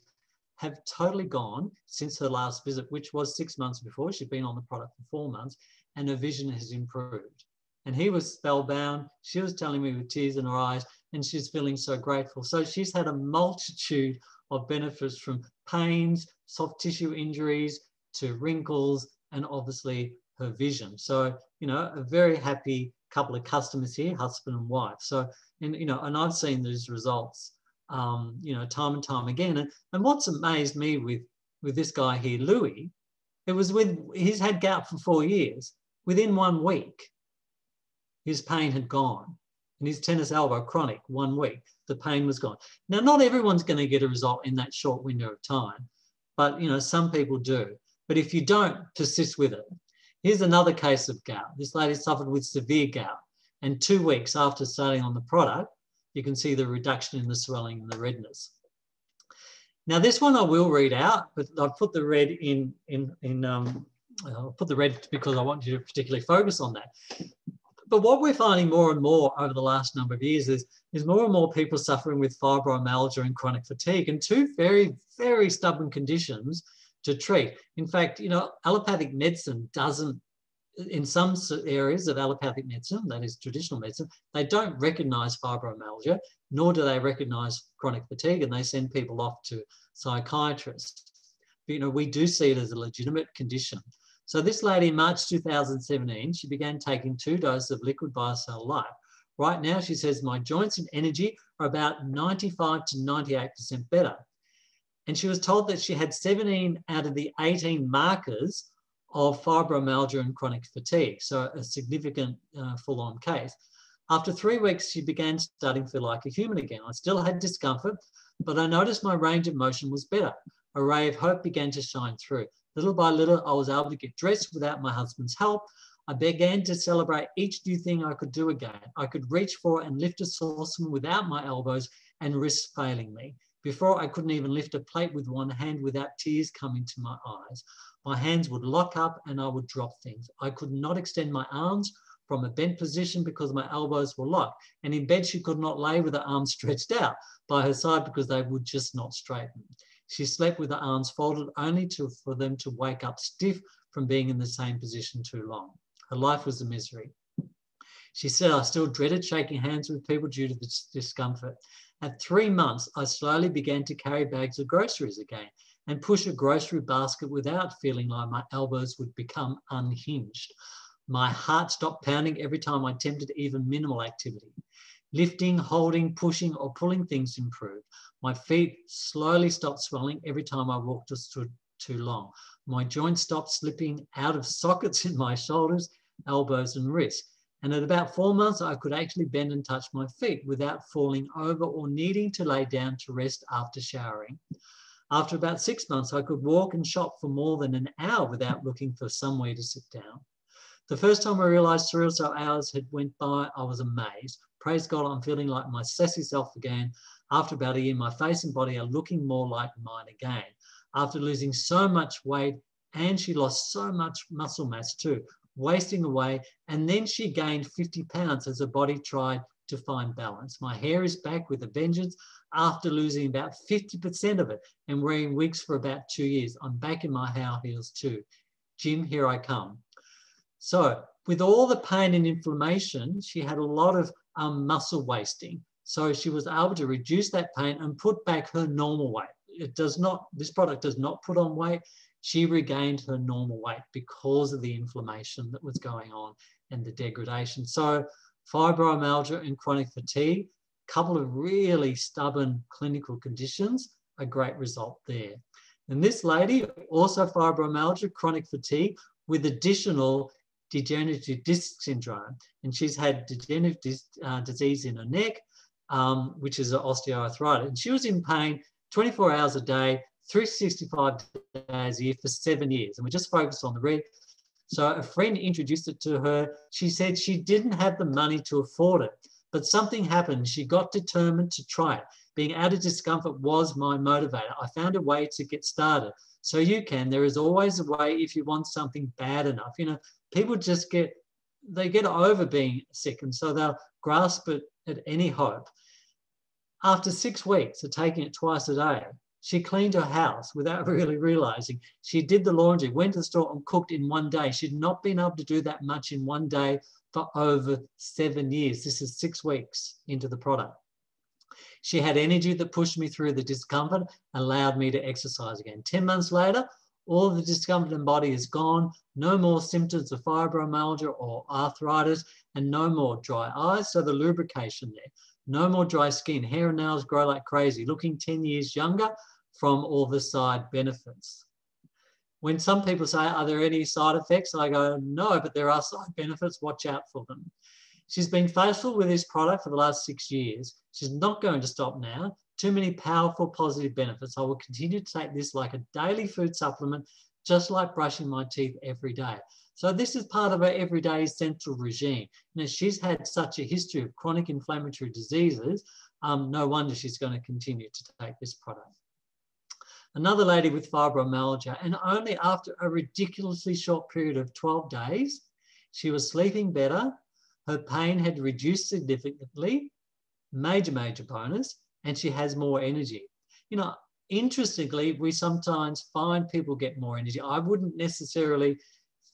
have totally gone since her last visit, which was six months before. She'd been on the product for four months, and her vision has improved. And he was spellbound. She was telling me with tears in her eyes, and she's feeling so grateful. So she's had a multitude of benefits from pains, soft tissue injuries, to wrinkles, and obviously her vision. So, you know, a very happy couple of customers here, husband and wife. So, and, you know, and I've seen these results, um, you know, time and time again. And, and what's amazed me with, with this guy here, Louis, it was with, he's had gout for four years. Within one week, his pain had gone. And his tennis elbow, chronic, one week, the pain was gone. Now, not everyone's going to get a result in that short window of time, but you know, some people do. But if you don't persist with it, here's another case of gout. This lady suffered with severe gout, and two weeks after starting on the product, you can see the reduction in the swelling and the redness. Now, this one I will read out, but I've put the red in, in, in um, I'll put the red because I want you to particularly focus on that but what we're finding more and more over the last number of years is, is more and more people suffering with fibromyalgia and chronic fatigue, and two very, very stubborn conditions to treat. In fact, you know, allopathic medicine doesn't, in some areas of allopathic medicine, that is traditional medicine, they don't recognize fibromyalgia, nor do they recognize chronic fatigue, and they send people off to psychiatrists. But, you know, we do see it as a legitimate condition. So this lady, in March 2017, she began taking two doses of liquid biocell life. Right now, she says, my joints and energy are about 95 to 98% better. And she was told that she had 17 out of the 18 markers of fibromyalgia and chronic fatigue, so a significant uh, full-on case. After three weeks, she began starting to feel like a human again. I still had discomfort, but I noticed my range of motion was better. A ray of hope began to shine through. Little by little, I was able to get dressed without my husband's help. I began to celebrate each new thing I could do again. I could reach for and lift a saucepan without my elbows and wrists failing me. Before I couldn't even lift a plate with one hand without tears coming to my eyes. My hands would lock up and I would drop things. I could not extend my arms from a bent position because my elbows were locked. And in bed, she could not lay with her arms stretched out by her side because they would just not straighten. She slept with her arms folded only to, for them to wake up stiff from being in the same position too long. Her life was a misery. She said, I still dreaded shaking hands with people due to the discomfort. At three months, I slowly began to carry bags of groceries again and push a grocery basket without feeling like my elbows would become unhinged. My heart stopped pounding every time I attempted even minimal activity. Lifting, holding, pushing, or pulling things improved. My feet slowly stopped swelling every time I walked or stood too long. My joints stopped slipping out of sockets in my shoulders, elbows, and wrists. And at about four months, I could actually bend and touch my feet without falling over or needing to lay down to rest after showering. After about six months, I could walk and shop for more than an hour without looking for somewhere to sit down. The first time I realized three or so hours had went by, I was amazed. Praise God, I'm feeling like my sassy self again. After about a year, my face and body are looking more like mine again. after losing so much weight and she lost so much muscle mass too, wasting away. And then she gained 50 pounds as her body tried to find balance. My hair is back with a vengeance after losing about 50% of it and wearing wigs for about two years. I'm back in my high heels too. gym, here I come. So with all the pain and inflammation, she had a lot of um, muscle wasting. So she was able to reduce that pain and put back her normal weight. It does not, this product does not put on weight. She regained her normal weight because of the inflammation that was going on and the degradation. So fibromyalgia and chronic fatigue, a couple of really stubborn clinical conditions, a great result there. And this lady, also fibromyalgia, chronic fatigue, with additional degenerative disc syndrome. And she's had degenerative disc, uh, disease in her neck, um, which is osteoarthritis. And she was in pain 24 hours a day, 365 days a year for seven years. And we just focused on the red. So a friend introduced it to her. She said she didn't have the money to afford it, but something happened. She got determined to try it. Being out of discomfort was my motivator. I found a way to get started. So you can. There is always a way if you want something bad enough. You know, people just get they get over being sick, and so they'll grasp it at any hope. After six weeks of taking it twice a day, she cleaned her house without really realizing. She did the laundry, went to the store and cooked in one day. She'd not been able to do that much in one day for over seven years. This is six weeks into the product. She had energy that pushed me through the discomfort, allowed me to exercise again. 10 months later, all the discomfort in body is gone. No more symptoms of fibromyalgia or arthritis, and no more dry eyes. So the lubrication there. No more dry skin. Hair and nails grow like crazy, looking 10 years younger from all the side benefits. When some people say, Are there any side effects? I go, No, but there are side benefits. Watch out for them. She's been faithful with this product for the last six years. She's not going to stop now. Too many powerful positive benefits. I will continue to take this like a daily food supplement, just like brushing my teeth every day. So this is part of her everyday central regime. Now she's had such a history of chronic inflammatory diseases, um, no wonder she's going to continue to take this product. Another lady with fibromyalgia, and only after a ridiculously short period of 12 days, she was sleeping better, her pain had reduced significantly, major, major bonus, and she has more energy. You know, interestingly, we sometimes find people get more energy. I wouldn't necessarily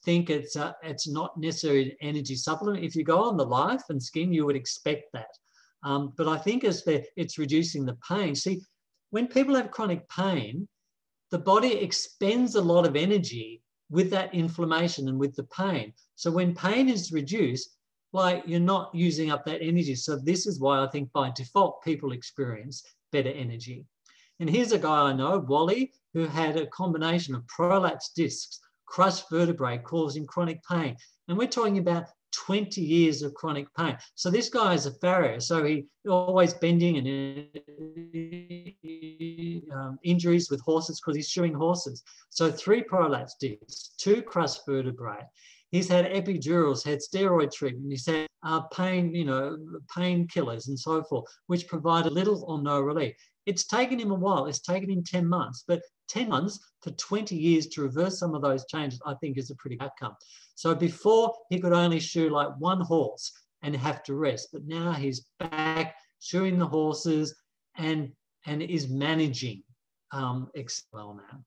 think it's a, it's not necessarily an energy supplement. If you go on the life and skin, you would expect that. Um, but I think as it's reducing the pain. See, when people have chronic pain, the body expends a lot of energy with that inflammation and with the pain. So when pain is reduced, like you're not using up that energy. So this is why I think by default people experience better energy. And here's a guy I know, Wally, who had a combination of prolapse discs crushed vertebrae causing chronic pain. And we're talking about 20 years of chronic pain. So this guy is a farrier. So he always bending and um, injuries with horses because he's shoeing horses. So three prolapse discs, two crushed vertebrae. He's had epidurals, had steroid treatment. He's had uh, pain, you know, painkillers and so forth, which provide little or no relief. It's taken him a while. It's taken him 10 months, but 10 months for 20 years to reverse some of those changes, I think is a pretty outcome. So before he could only shoe like one horse and have to rest, but now he's back shoeing the horses and, and is managing um, well now.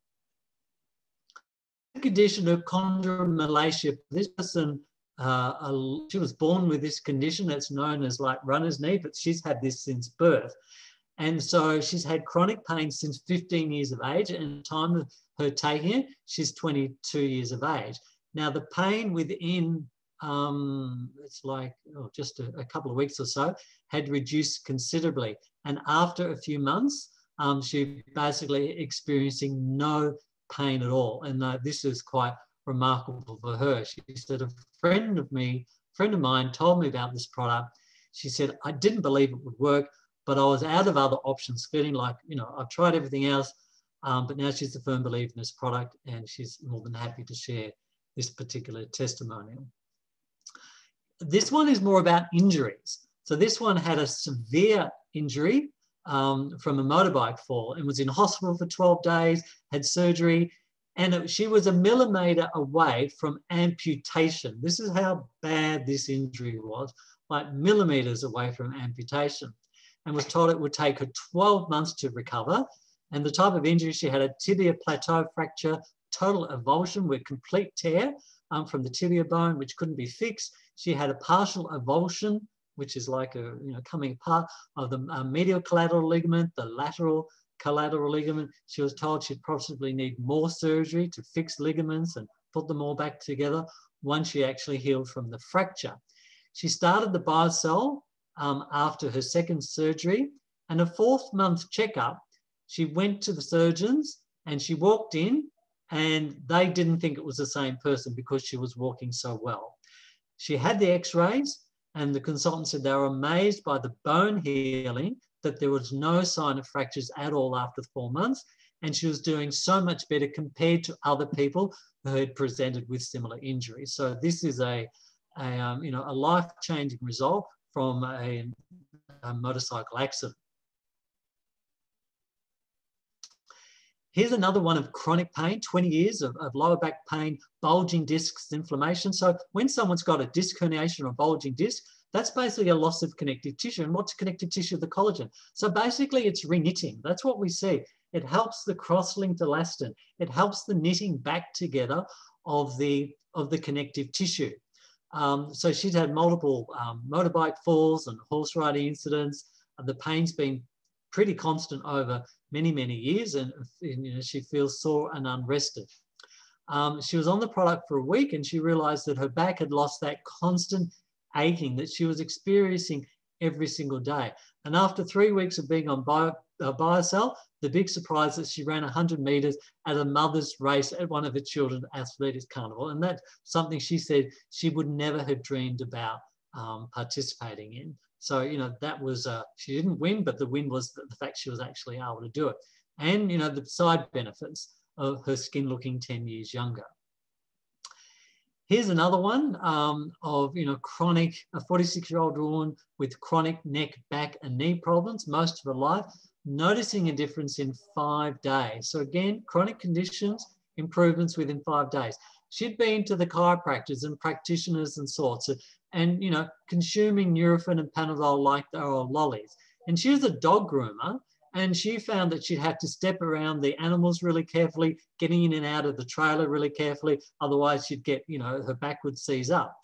The condition of chondromalacia, this person, uh, she was born with this condition that's known as like runner's knee, but she's had this since birth. And so she's had chronic pain since 15 years of age. And the time of her taking it, she's 22 years of age. Now, the pain within, um, it's like oh, just a, a, couple of weeks or so, had reduced considerably. And after a few months, um, she basically experiencing no pain at all. And uh, this is quite remarkable for her. She said, a friend of me, friend of mine told me about this product. She said, I didn't believe it would work but I was out of other options, feeling like, you know, I've tried everything else, um, but now she's a firm believer in this product and she's more than happy to share this particular testimonial. This one is more about injuries. So this one had a severe injury um, from a motorbike fall and was in hospital for 12 days, had surgery, and it, she was a millimeter away from amputation. This is how bad this injury was, like millimeters away from amputation, and was told it would take her 12 months to recover. And the type of injury she had a tibia plateau fracture, total avulsion with complete tear um, from the tibia bone, which couldn't be fixed. She had a partial avulsion, which is like a you know coming apart of the uh, medial collateral ligament, the lateral collateral ligament. She was told she'd possibly need more surgery to fix ligaments and put them all back together once she actually healed from the fracture. She started the BioCell um, after her second surgery and a fourth month checkup. She went to the surgeons and she walked in and they didn't think it was the same person because she was walking so well. She had the x-rays and the consultant said they were amazed by the bone healing that there was no sign of fractures at all after four months. And she was doing so much better compared to other people who had presented with similar injuries. So this is a, a um, you know, a life-changing result from a, a motorcycle accident. Here's another one of chronic pain, 20 years of, of, lower back pain, bulging discs, inflammation. So when someone's got a disc herniation or bulging disc, that's basically a loss of connective tissue. And what's connective tissue? The collagen. So basically it's reknitting. That's what we see. It helps the cross-linked elastin. It helps the knitting back together of the, of the connective tissue. Um, so she's had multiple um, motorbike falls and horse riding incidents. And The pain's been pretty constant over many, many years, and, and you know, she feels sore and unrested. Um, she was on the product for a week and she realized that her back had lost that constant aching that she was experiencing every single day. And after three weeks of being on bio, uh, BioCell, the big surprise that she ran 100 meters at a mother's race at one of her children's athletics carnival. And that's something she said she would never have dreamed about um, participating in. So, you know, that was, uh, she didn't win, but the win was the fact she was actually able to do it. And, you know, the side benefits of her skin looking 10 years younger. Here's another one um, of, you know, chronic, a 46 year old woman with chronic neck, back and knee problems most of her life, noticing a difference in five days. So again, chronic conditions, improvements within five days. She'd been to the chiropractors and practitioners and sorts of, and you know, consuming Nurofen and Panadol like they were lollies. And she was a dog groomer, and she found that she'd have to step around the animals really carefully, getting in and out of the trailer really carefully. Otherwise, she'd get, you know, her back would seize up.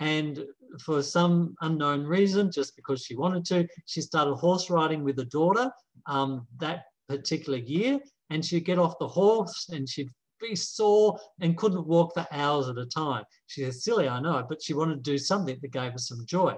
And for some unknown reason, just because she wanted to, she started horse riding with a daughter um, that particular year. And she'd get off the horse and she'd be sore and couldn't walk for hours at a time. She said, silly, I know, but she wanted to do something that gave her some joy.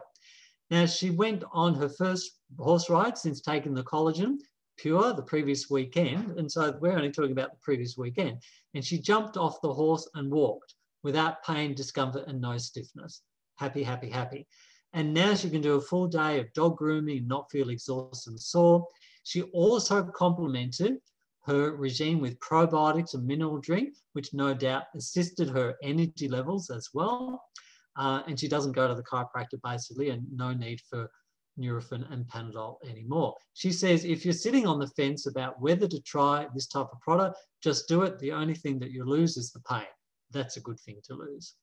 Now, she went on her first horse ride since taking the collagen pure the previous weekend. And so we're only talking about the previous weekend. And she jumped off the horse and walked without pain, discomfort, and no stiffness. Happy, happy, happy. And now she can do a full day of dog grooming and not feel exhausted and sore. She also complemented her regime with probiotics and mineral drink, which no doubt assisted her energy levels as well. Uh, and she doesn't go to the chiropractor basically, and no need for Nurofen and Panadol anymore. She says if you're sitting on the fence about whether to try this type of product, just do it. The only thing that you lose is the pain. That's a good thing to lose.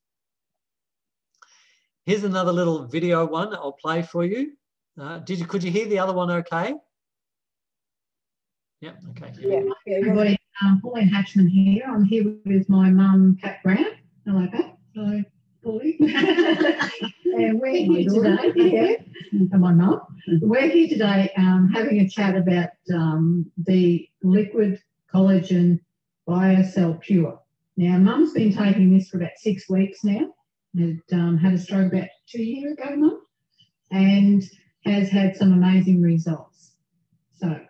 Here's another little video one I'll play for you. Uh, did you could you hear the other one okay? Yeah, okay. Yeah, everybody, um, Pauline Hatchman here. I'm here with my mum, Pat Brown. Hello, Pat. Hello, And we're here today, yeah, and my mum. We're here today um, having a chat about um, the liquid collagen BioCell Pure. Now, mum's been taking this for about six weeks now. Had um, had a stroke about two years ago, mum, and has had some amazing results. So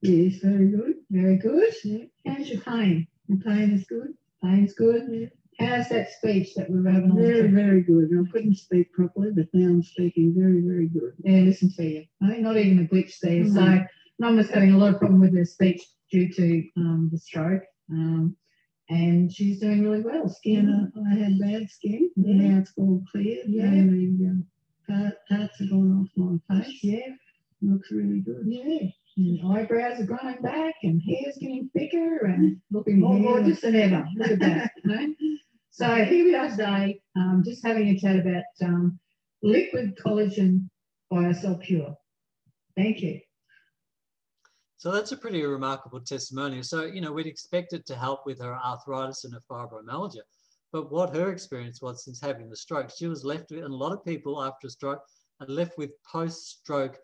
Yes, very good. Very good. Yeah. How's your pain? Your pain is good. Pain's good. Yeah. How's that speech that we were having? Very, very good. I couldn't speak properly, but now I'm speaking very, very good. Yeah, listen to you. I think not even a glitch there. Mm-hmm. So, Mum was having a lot of problem with her speech due to um, the stroke. Um, and she's doing really well. Skin, uh, I had bad skin. Yeah. Now it's all clear. Yeah. And the uh, parts are gone off my face. Yeah. Looks really good. Yeah. And eyebrows are growing back and hair's getting thicker and looking more gorgeous than ever. Look at that. you know? So here we are today, um, just having a chat about um, liquid collagen BioCell Pure. Thank you. So that's a pretty remarkable testimonial. So, you know, we'd expect it to help with her arthritis and her fibromyalgia. But what her experience was since having the stroke, she was left with, and a lot of people after a stroke are left with post-stroke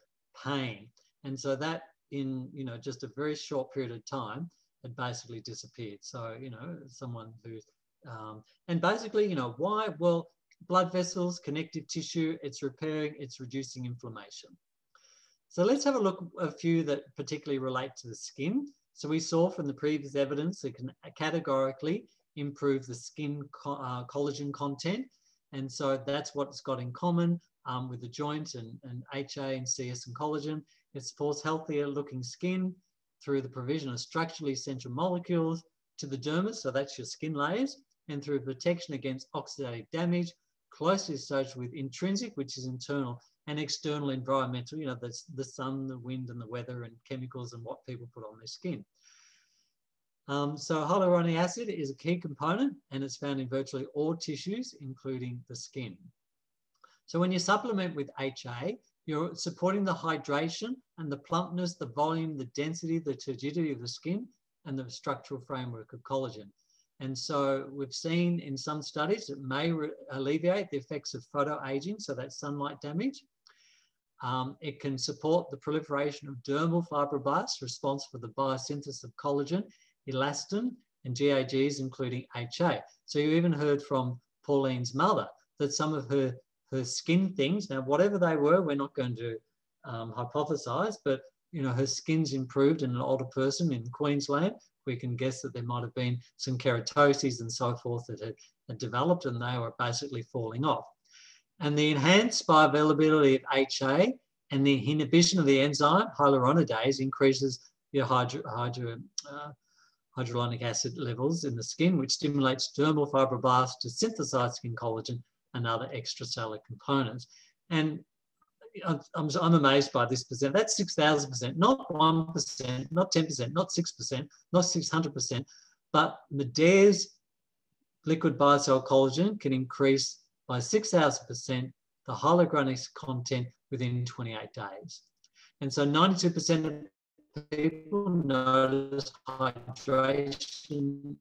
pain. And so that in, you know, just a very short period of time had basically disappeared. So, you know, someone who, um, and basically, you know, why? Well, blood vessels, connective tissue, it's repairing, it's reducing inflammation. So let's have a look at a few that particularly relate to the skin. So we saw from the previous evidence it can categorically improve the skin co uh, collagen content. And so that's what it's got in common um, with the joint and, and HA and CS and collagen. It supports healthier looking skin through the provision of structurally essential molecules to the dermis, so that's your skin layers, and through protection against oxidative damage, closely associated with intrinsic, which is internal, and external environmental, you know, the, the sun, the wind, and the weather, and chemicals, and what people put on their skin. Um, so hyaluronic acid is a key component, and it's found in virtually all tissues, including the skin. So when you supplement with HA, you're supporting the hydration and the plumpness, the volume, the density, the turgidity of the skin, and the structural framework of collagen. And so we've seen in some studies it may alleviate the effects of photoaging, so that's sunlight damage, um, it can support the proliferation of dermal fibroblasts responsible for the biosynthesis of collagen, elastin, and GAGs, including HA. So you even heard from Pauline's mother that some of her, her skin things, now whatever they were, we're not going to um, hypothesize, but you know, her skin's improved in an older person in Queensland. We can guess that there might have been some keratoses and so forth that had, had developed and they were basically falling off. And the enhanced bioavailability of HA and the inhibition of the enzyme hyaluronidase increases your hydro, hydro, uh, hydrolonic acid levels in the skin, which stimulates dermal fibroblasts to synthesize skin collagen and other extracellular components. And I'm, I'm amazed by this percent. That's 6,000%, not 1%, not 10%, not 6%, not 600%, but Modere's liquid biocell collagen can increase by 6,000% the hyaluronic content within 28 days. And so 92% of people notice hydration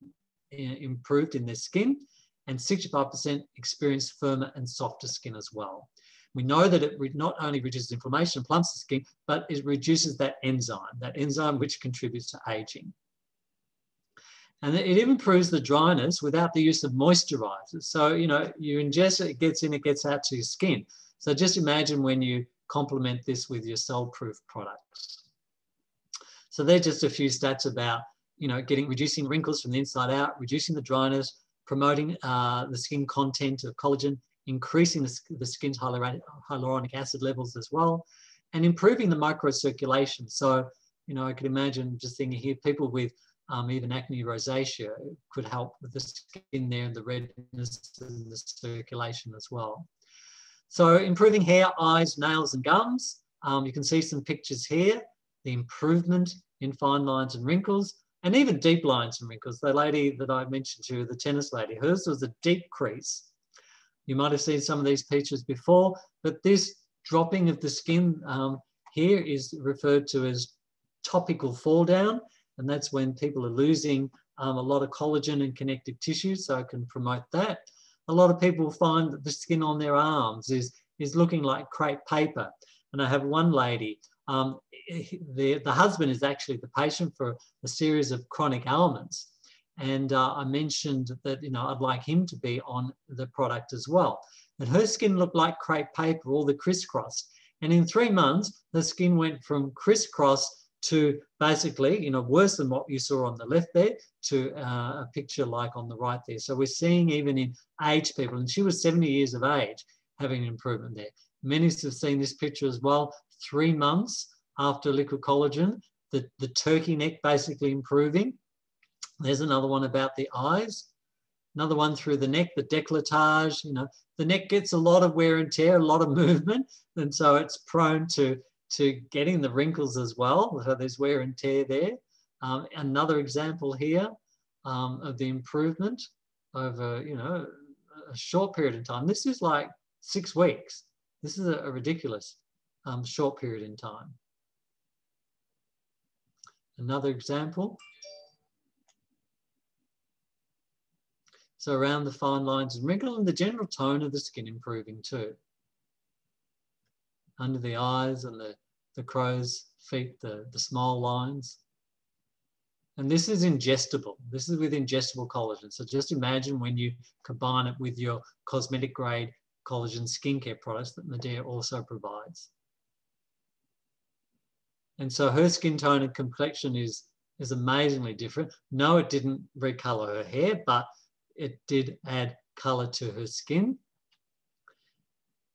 uh, improved in their skin and 65% experience firmer and softer skin as well. We know that it not only reduces inflammation and plumps the skin, but it reduces that enzyme, that enzyme which contributes to aging. And it improves the dryness without the use of moisturizers. So, you know, you ingest it, it gets in, it gets out to your skin. So just imagine when you complement this with your CellProof products. So they're just a few stats about, you know, getting reducing wrinkles from the inside out, reducing the dryness, promoting uh, the skin content of collagen, increasing the, the skin's hyaluronic acid levels as well, and improving the microcirculation. So, you know, I could imagine just thinking here, people with um, even acne rosacea could help with the skin there and the redness and the circulation as well. So improving hair, eyes, nails and gums. Um, you can see some pictures here, the improvement in fine lines and wrinkles and even deep lines and wrinkles. The lady that I mentioned to you, the tennis lady, hers was a deep crease. You might have seen some of these pictures before, but this dropping of the skin um, here is referred to as topical fall down. And that's when people are losing um, a lot of collagen and connective tissue, so I can promote that. A lot of people find that the skin on their arms is, is looking like crepe paper. And I have one lady, um, the, the husband is actually the patient for a series of chronic ailments. And uh, I mentioned that, you know, I'd like him to be on the product as well. And her skin looked like crepe paper, all the crisscross. And in three months, her skin went from crisscross to basically, you know, worse than what you saw on the left there to uh, a picture like on the right there. So we're seeing even in aged people, and she was 70 years of age, having an improvement there. Many have seen this picture as well, three months after liquid collagen, the, the turkey neck basically improving. There's another one about the eyes. Another one through the neck, the décolletage, you know, the neck gets a lot of wear and tear, a lot of movement, and so it's prone to to getting the wrinkles as well. So there's wear and tear there. Um, another example here um, of the improvement over, you know, a short period of time. This is like six weeks. This is a, a ridiculous um, short period in time. Another example. So around the fine lines and wrinkle and the general tone of the skin improving too. Under the eyes and the, the crow's feet, the, the small lines. And this is ingestible. This is with ingestible collagen. So just imagine when you combine it with your cosmetic grade collagen skincare products that Modere also provides. And so her skin tone and complexion is, is amazingly different. No, it didn't recolor her hair, but it did add color to her skin.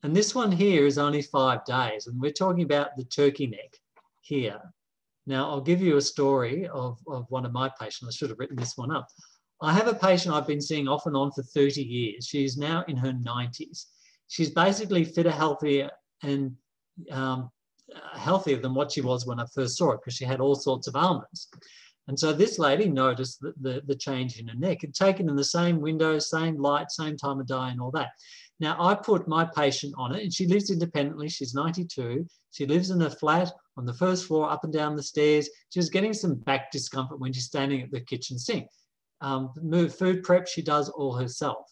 And this one here is only five days. And we're talking about the turkey neck here. Now, I'll give you a story of, of one of my patients. I should have written this one up. I have a patient I've been seeing off and on for 30 years. She's now in her 90s. She's basically fitter, healthier, and um, healthier than what she was when I first saw her because she had all sorts of ailments. And so this lady noticed the, the, the, change in her neck, had taken in the same window, same light, same time of day and all that. Now I put my patient on it and she lives independently. She's 92. She lives in a flat on the first floor, up and down the stairs. She's getting some back discomfort when she's standing at the kitchen sink. Um, food prep, she does all herself.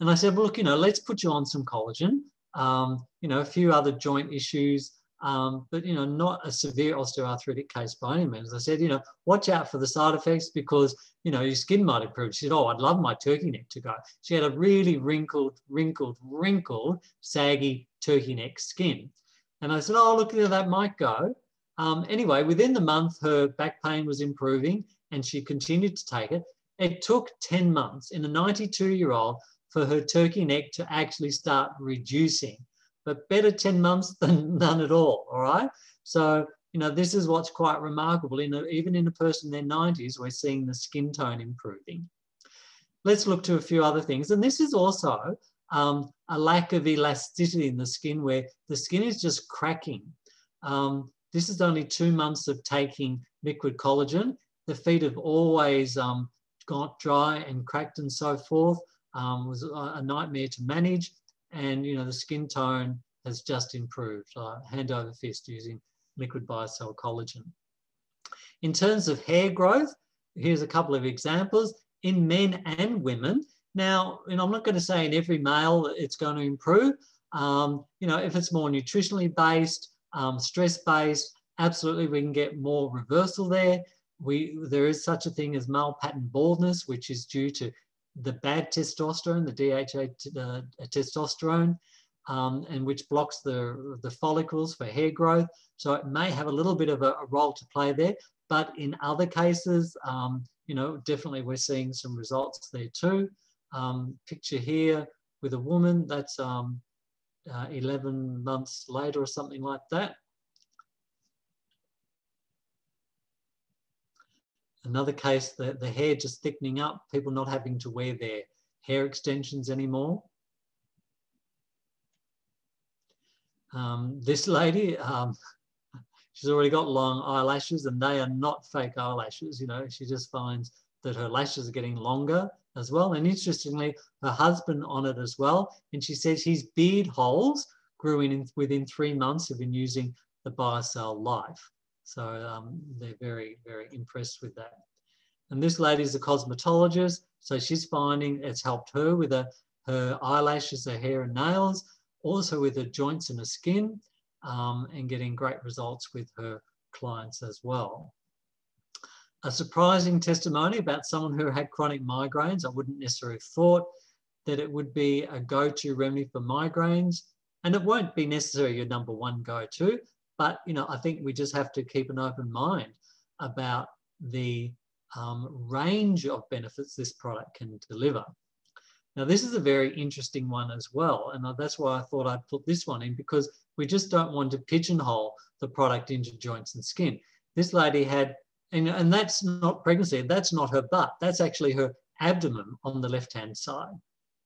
And I said, well, look, you know, let's put you on some collagen. Um, you know, a few other joint issues, um, but you know, not a severe osteoarthritic case by any means. I said, you know, watch out for the side effects because you know your skin might improve. She said, oh, I'd love my turkey neck to go. She had a really wrinkled, wrinkled, wrinkled, saggy turkey neck skin, and I said, oh, look, that might go. Um, anyway, within the month, her back pain was improving, and she continued to take it. It took 10 months in a 92 year old for her turkey neck to actually start reducing but better 10 months than none at all, all right? So, you know, this is what's quite remarkable. In a, even in a person in their 90s, we're seeing the skin tone improving. Let's look to a few other things. And this is also um, a lack of elasticity in the skin where the skin is just cracking. Um, this is only two months of taking liquid collagen. The feet have always um, got dry and cracked and so forth. Um, was a nightmare to manage and you know the skin tone has just improved uh, hand over fist using liquid biocell collagen. In terms of hair growth, here's a couple of examples in men and women. Now, you know, I'm not going to say in every male it's going to improve. Um, you know, if it's more nutritionally based, um, stress based, absolutely we can get more reversal there. We, there is such a thing as male pattern baldness, which is due to the bad testosterone, the DHA uh, testosterone, um, and which blocks the, the follicles for hair growth. So it may have a little bit of a, a role to play there. But in other cases, um, you know, definitely we're seeing some results there too. Um, picture here with a woman that's um, uh, 11 months later or something like that. Another case, the, the hair just thickening up, people not having to wear their hair extensions anymore. Um, this lady, um, she's already got long eyelashes and they are not fake eyelashes. You know, she just finds that her lashes are getting longer as well. And interestingly, her husband on it as well. And she says his beard holes grew in within three months of him using the BioCell Life. So um, they're very, very impressed with that. And this lady is a cosmetologist. So she's finding it's helped her with her, her eyelashes, her hair and nails, also with her joints and her skin, um, and getting great results with her clients as well. A surprising testimony about someone who had chronic migraines. I wouldn't necessarily have thought that it would be a go-to remedy for migraines. And it won't be necessarily your number one go-to, but you know, I think we just have to keep an open mind about the um, range of benefits this product can deliver. Now, this is a very interesting one as well, and that's why I thought I'd put this one in because we just don't want to pigeonhole the product into joints and skin. This lady had, and, and that's not pregnancy, that's not her butt, that's actually her abdomen on the left-hand side.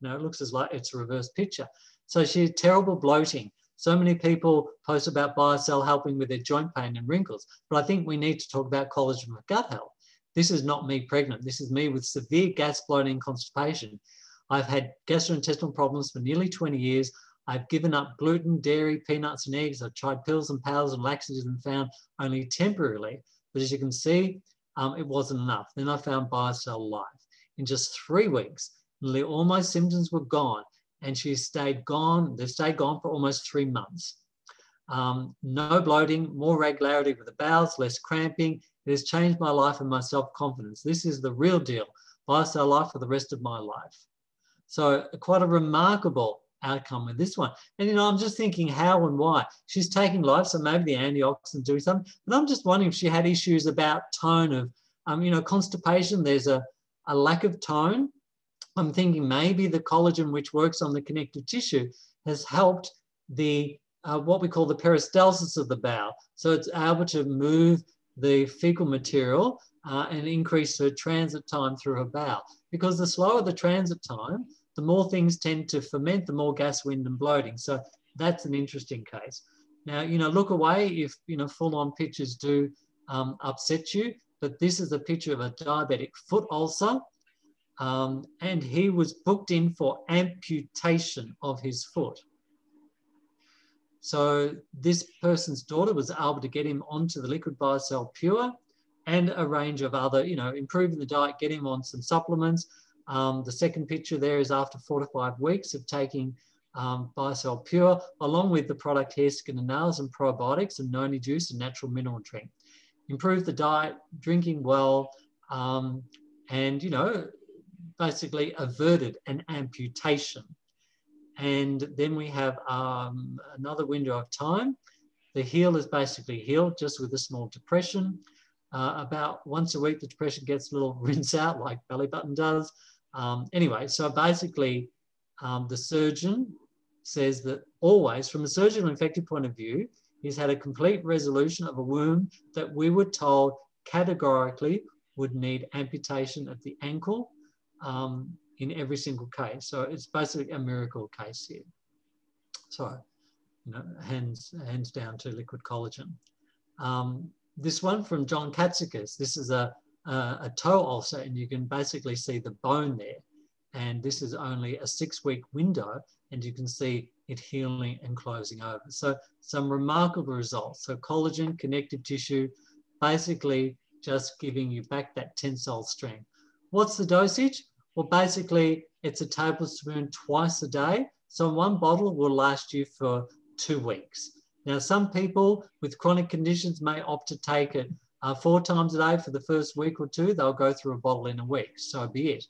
Now, it looks as like it's a reverse picture. So she had terrible bloating, So many people post about BioCell helping with their joint pain and wrinkles, but I think we need to talk about collagen for gut health. This is not me pregnant. This is me with severe gas bloating and constipation. I've had gastrointestinal problems for nearly 20 years. I've given up gluten, dairy, peanuts, and eggs. I've tried pills and powders and laxatives and found only temporarily. But as you can see, um, it wasn't enough. Then I found BioCell Life. In just three weeks, nearly all my symptoms were gone, and she stayed gone. They've stayed gone for almost three months. Um, no bloating, more regularity with the bowels, less cramping. It has changed my life and my self-confidence. This is the real deal. BioCell Life for the rest of my life. So quite a remarkable outcome with this one. And, you know, I'm just thinking how and why. She's taking life, so maybe the antioxidants doing something. But I'm just wondering if she had issues about tone of, um, you know, constipation. There's a, a lack of tone. I'm thinking maybe the collagen, which works on the connective tissue, has helped the uh, what we call the peristalsis of the bowel. So it's able to move the fecal material uh, and increase her transit time through her bowel. Because the slower the transit time, the more things tend to ferment, the more gas, wind, and bloating. So that's an interesting case. Now, you know, look away if, you know, full-on pictures do um, upset you, but this is a picture of a diabetic foot ulcer. Um, and he was booked in for amputation of his foot. So this person's daughter was able to get him onto the liquid BioCell Pure and a range of other, you know, improving the diet, get him on some supplements, um, the second picture there is after four to five weeks of taking um, BioCell Pure, along with the product Hair, Skin and Nails and probiotics and noni juice and natural mineral drink. Improve the diet, drinking well, um, and, you know, basically averted an amputation. And then we have um, another window of time. The heel is basically healed just with a small depression. Uh, about once a week, the depression gets a little rinse out like belly button does. Um, anyway, so basically, um, the surgeon says that always, from a surgical infective point of view, he's had a complete resolution of a wound that we were told categorically would need amputation of the ankle um, in every single case. So it's basically a miracle case here. So, you know, hands, hands down to liquid collagen. Um, this one from John Katsikas, this is a uh, a toe ulcer and you can basically see the bone there. And this is only a six week window and you can see it healing and closing over. So some remarkable results. So collagen, connective tissue, basically just giving you back that tensile strength. What's the dosage? Well, basically it's a tablespoon twice a day. So one bottle will last you for two weeks. Now, some people with chronic conditions may opt to take it uh, four times a day for the first week or two, they'll go through a bottle in a week, so be it.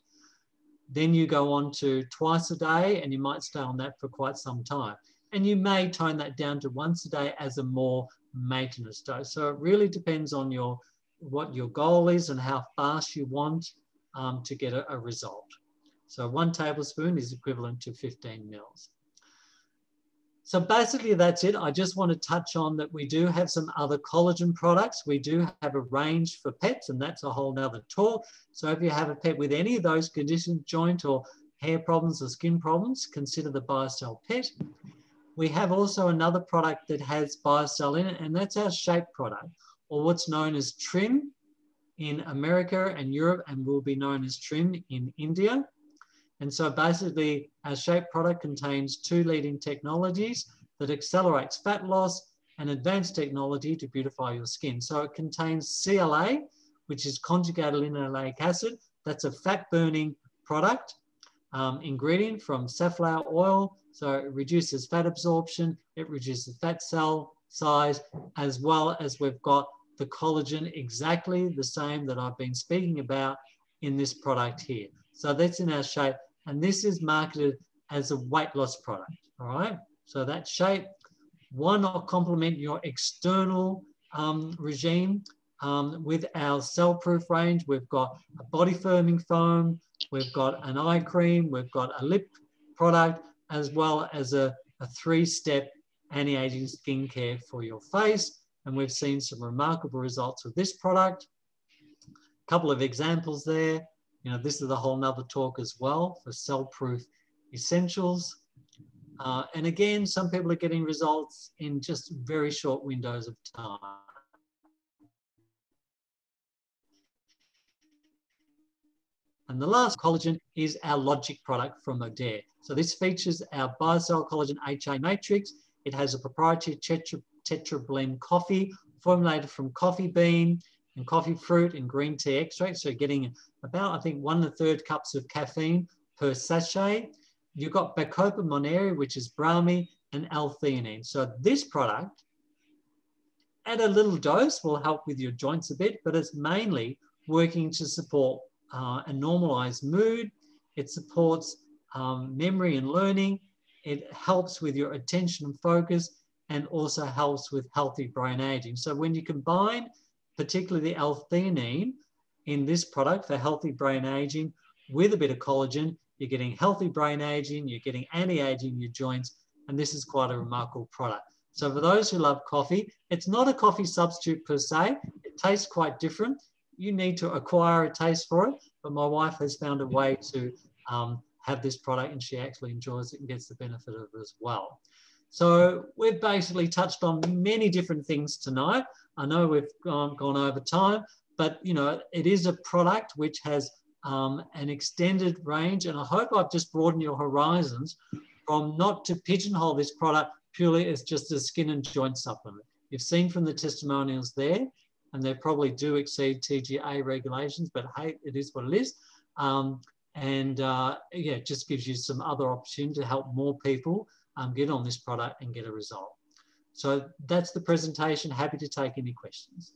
Then you go on to twice a day and you might stay on that for quite some time. And you may tone that down to once a day as a more maintenance dose. So it really depends on your what your goal is and how fast you want um, to get a, a result. So one tablespoon is equivalent to 15 mils. So basically that's it. I just want to touch on that we do have some other collagen products. We do have a range for pets and that's a whole nother talk. So if you have a pet with any of those conditions, joint or hair problems or skin problems, consider the BioCell Pet. We have also another product that has BioCell in it and that's our Shape product or what's known as Trim in America and Europe and will be known as Trim in India. And so basically our Shape product contains two leading technologies that accelerates fat loss and advanced technology to beautify your skin. So it contains CLA, which is conjugated linoleic acid. That's a fat burning product um, ingredient from safflower oil. So it reduces fat absorption, it reduces fat cell size, as well as we've got the collagen exactly the same that I've been speaking about in this product here. So that's in our shape and this is marketed as a weight loss product, all right? So that shape, why not complement your external um, regime um, with our CellProof range? We've got a body firming foam, we've got an eye cream, we've got a lip product, as well as a, a three-step anti-aging skincare for your face. And we've seen some remarkable results with this product. A couple of examples there. You know, this is a whole nother talk as well for CellProof essentials. Uh, and again, some people are getting results in just very short windows of time. And the last collagen is our Logic product from Modere. So this features our BioCell Collagen HA matrix. It has a proprietary tetra blend coffee formulated from coffee bean and coffee fruit and green tea extract. So getting about, I think, one and a third cups of caffeine per sachet. You've got Bacopa monnieri, which is Brahmi, and L-theanine. So this product, at a little dose, will help with your joints a bit, but it's mainly working to support uh, a normalized mood. It supports um, memory and learning. It helps with your attention and focus and also helps with healthy brain aging. So when you combine particularly the L-theanine in this product for healthy brain aging with a bit of collagen, you're getting healthy brain aging, you're getting anti-aging in your joints, and this is quite a remarkable product. So for those who love coffee, it's not a coffee substitute per se. It tastes quite different you need to acquire a taste for it. But my wife has found a way to um, have this product and she actually enjoys it and gets the benefit of it as well. So we've basically touched on many different things tonight. I know we've gone, gone over time, but you know, it is a product which has um, an extended range and I hope I've just broadened your horizons from not to pigeonhole this product purely as just a skin and joint supplement. You've seen from the testimonials there and they probably do exceed TGA regulations, but hey, it is what it is. Um, and uh, yeah, it just gives you some other opportunity to help more people um, get on this product and get a result. So that's the presentation. Happy to take any questions.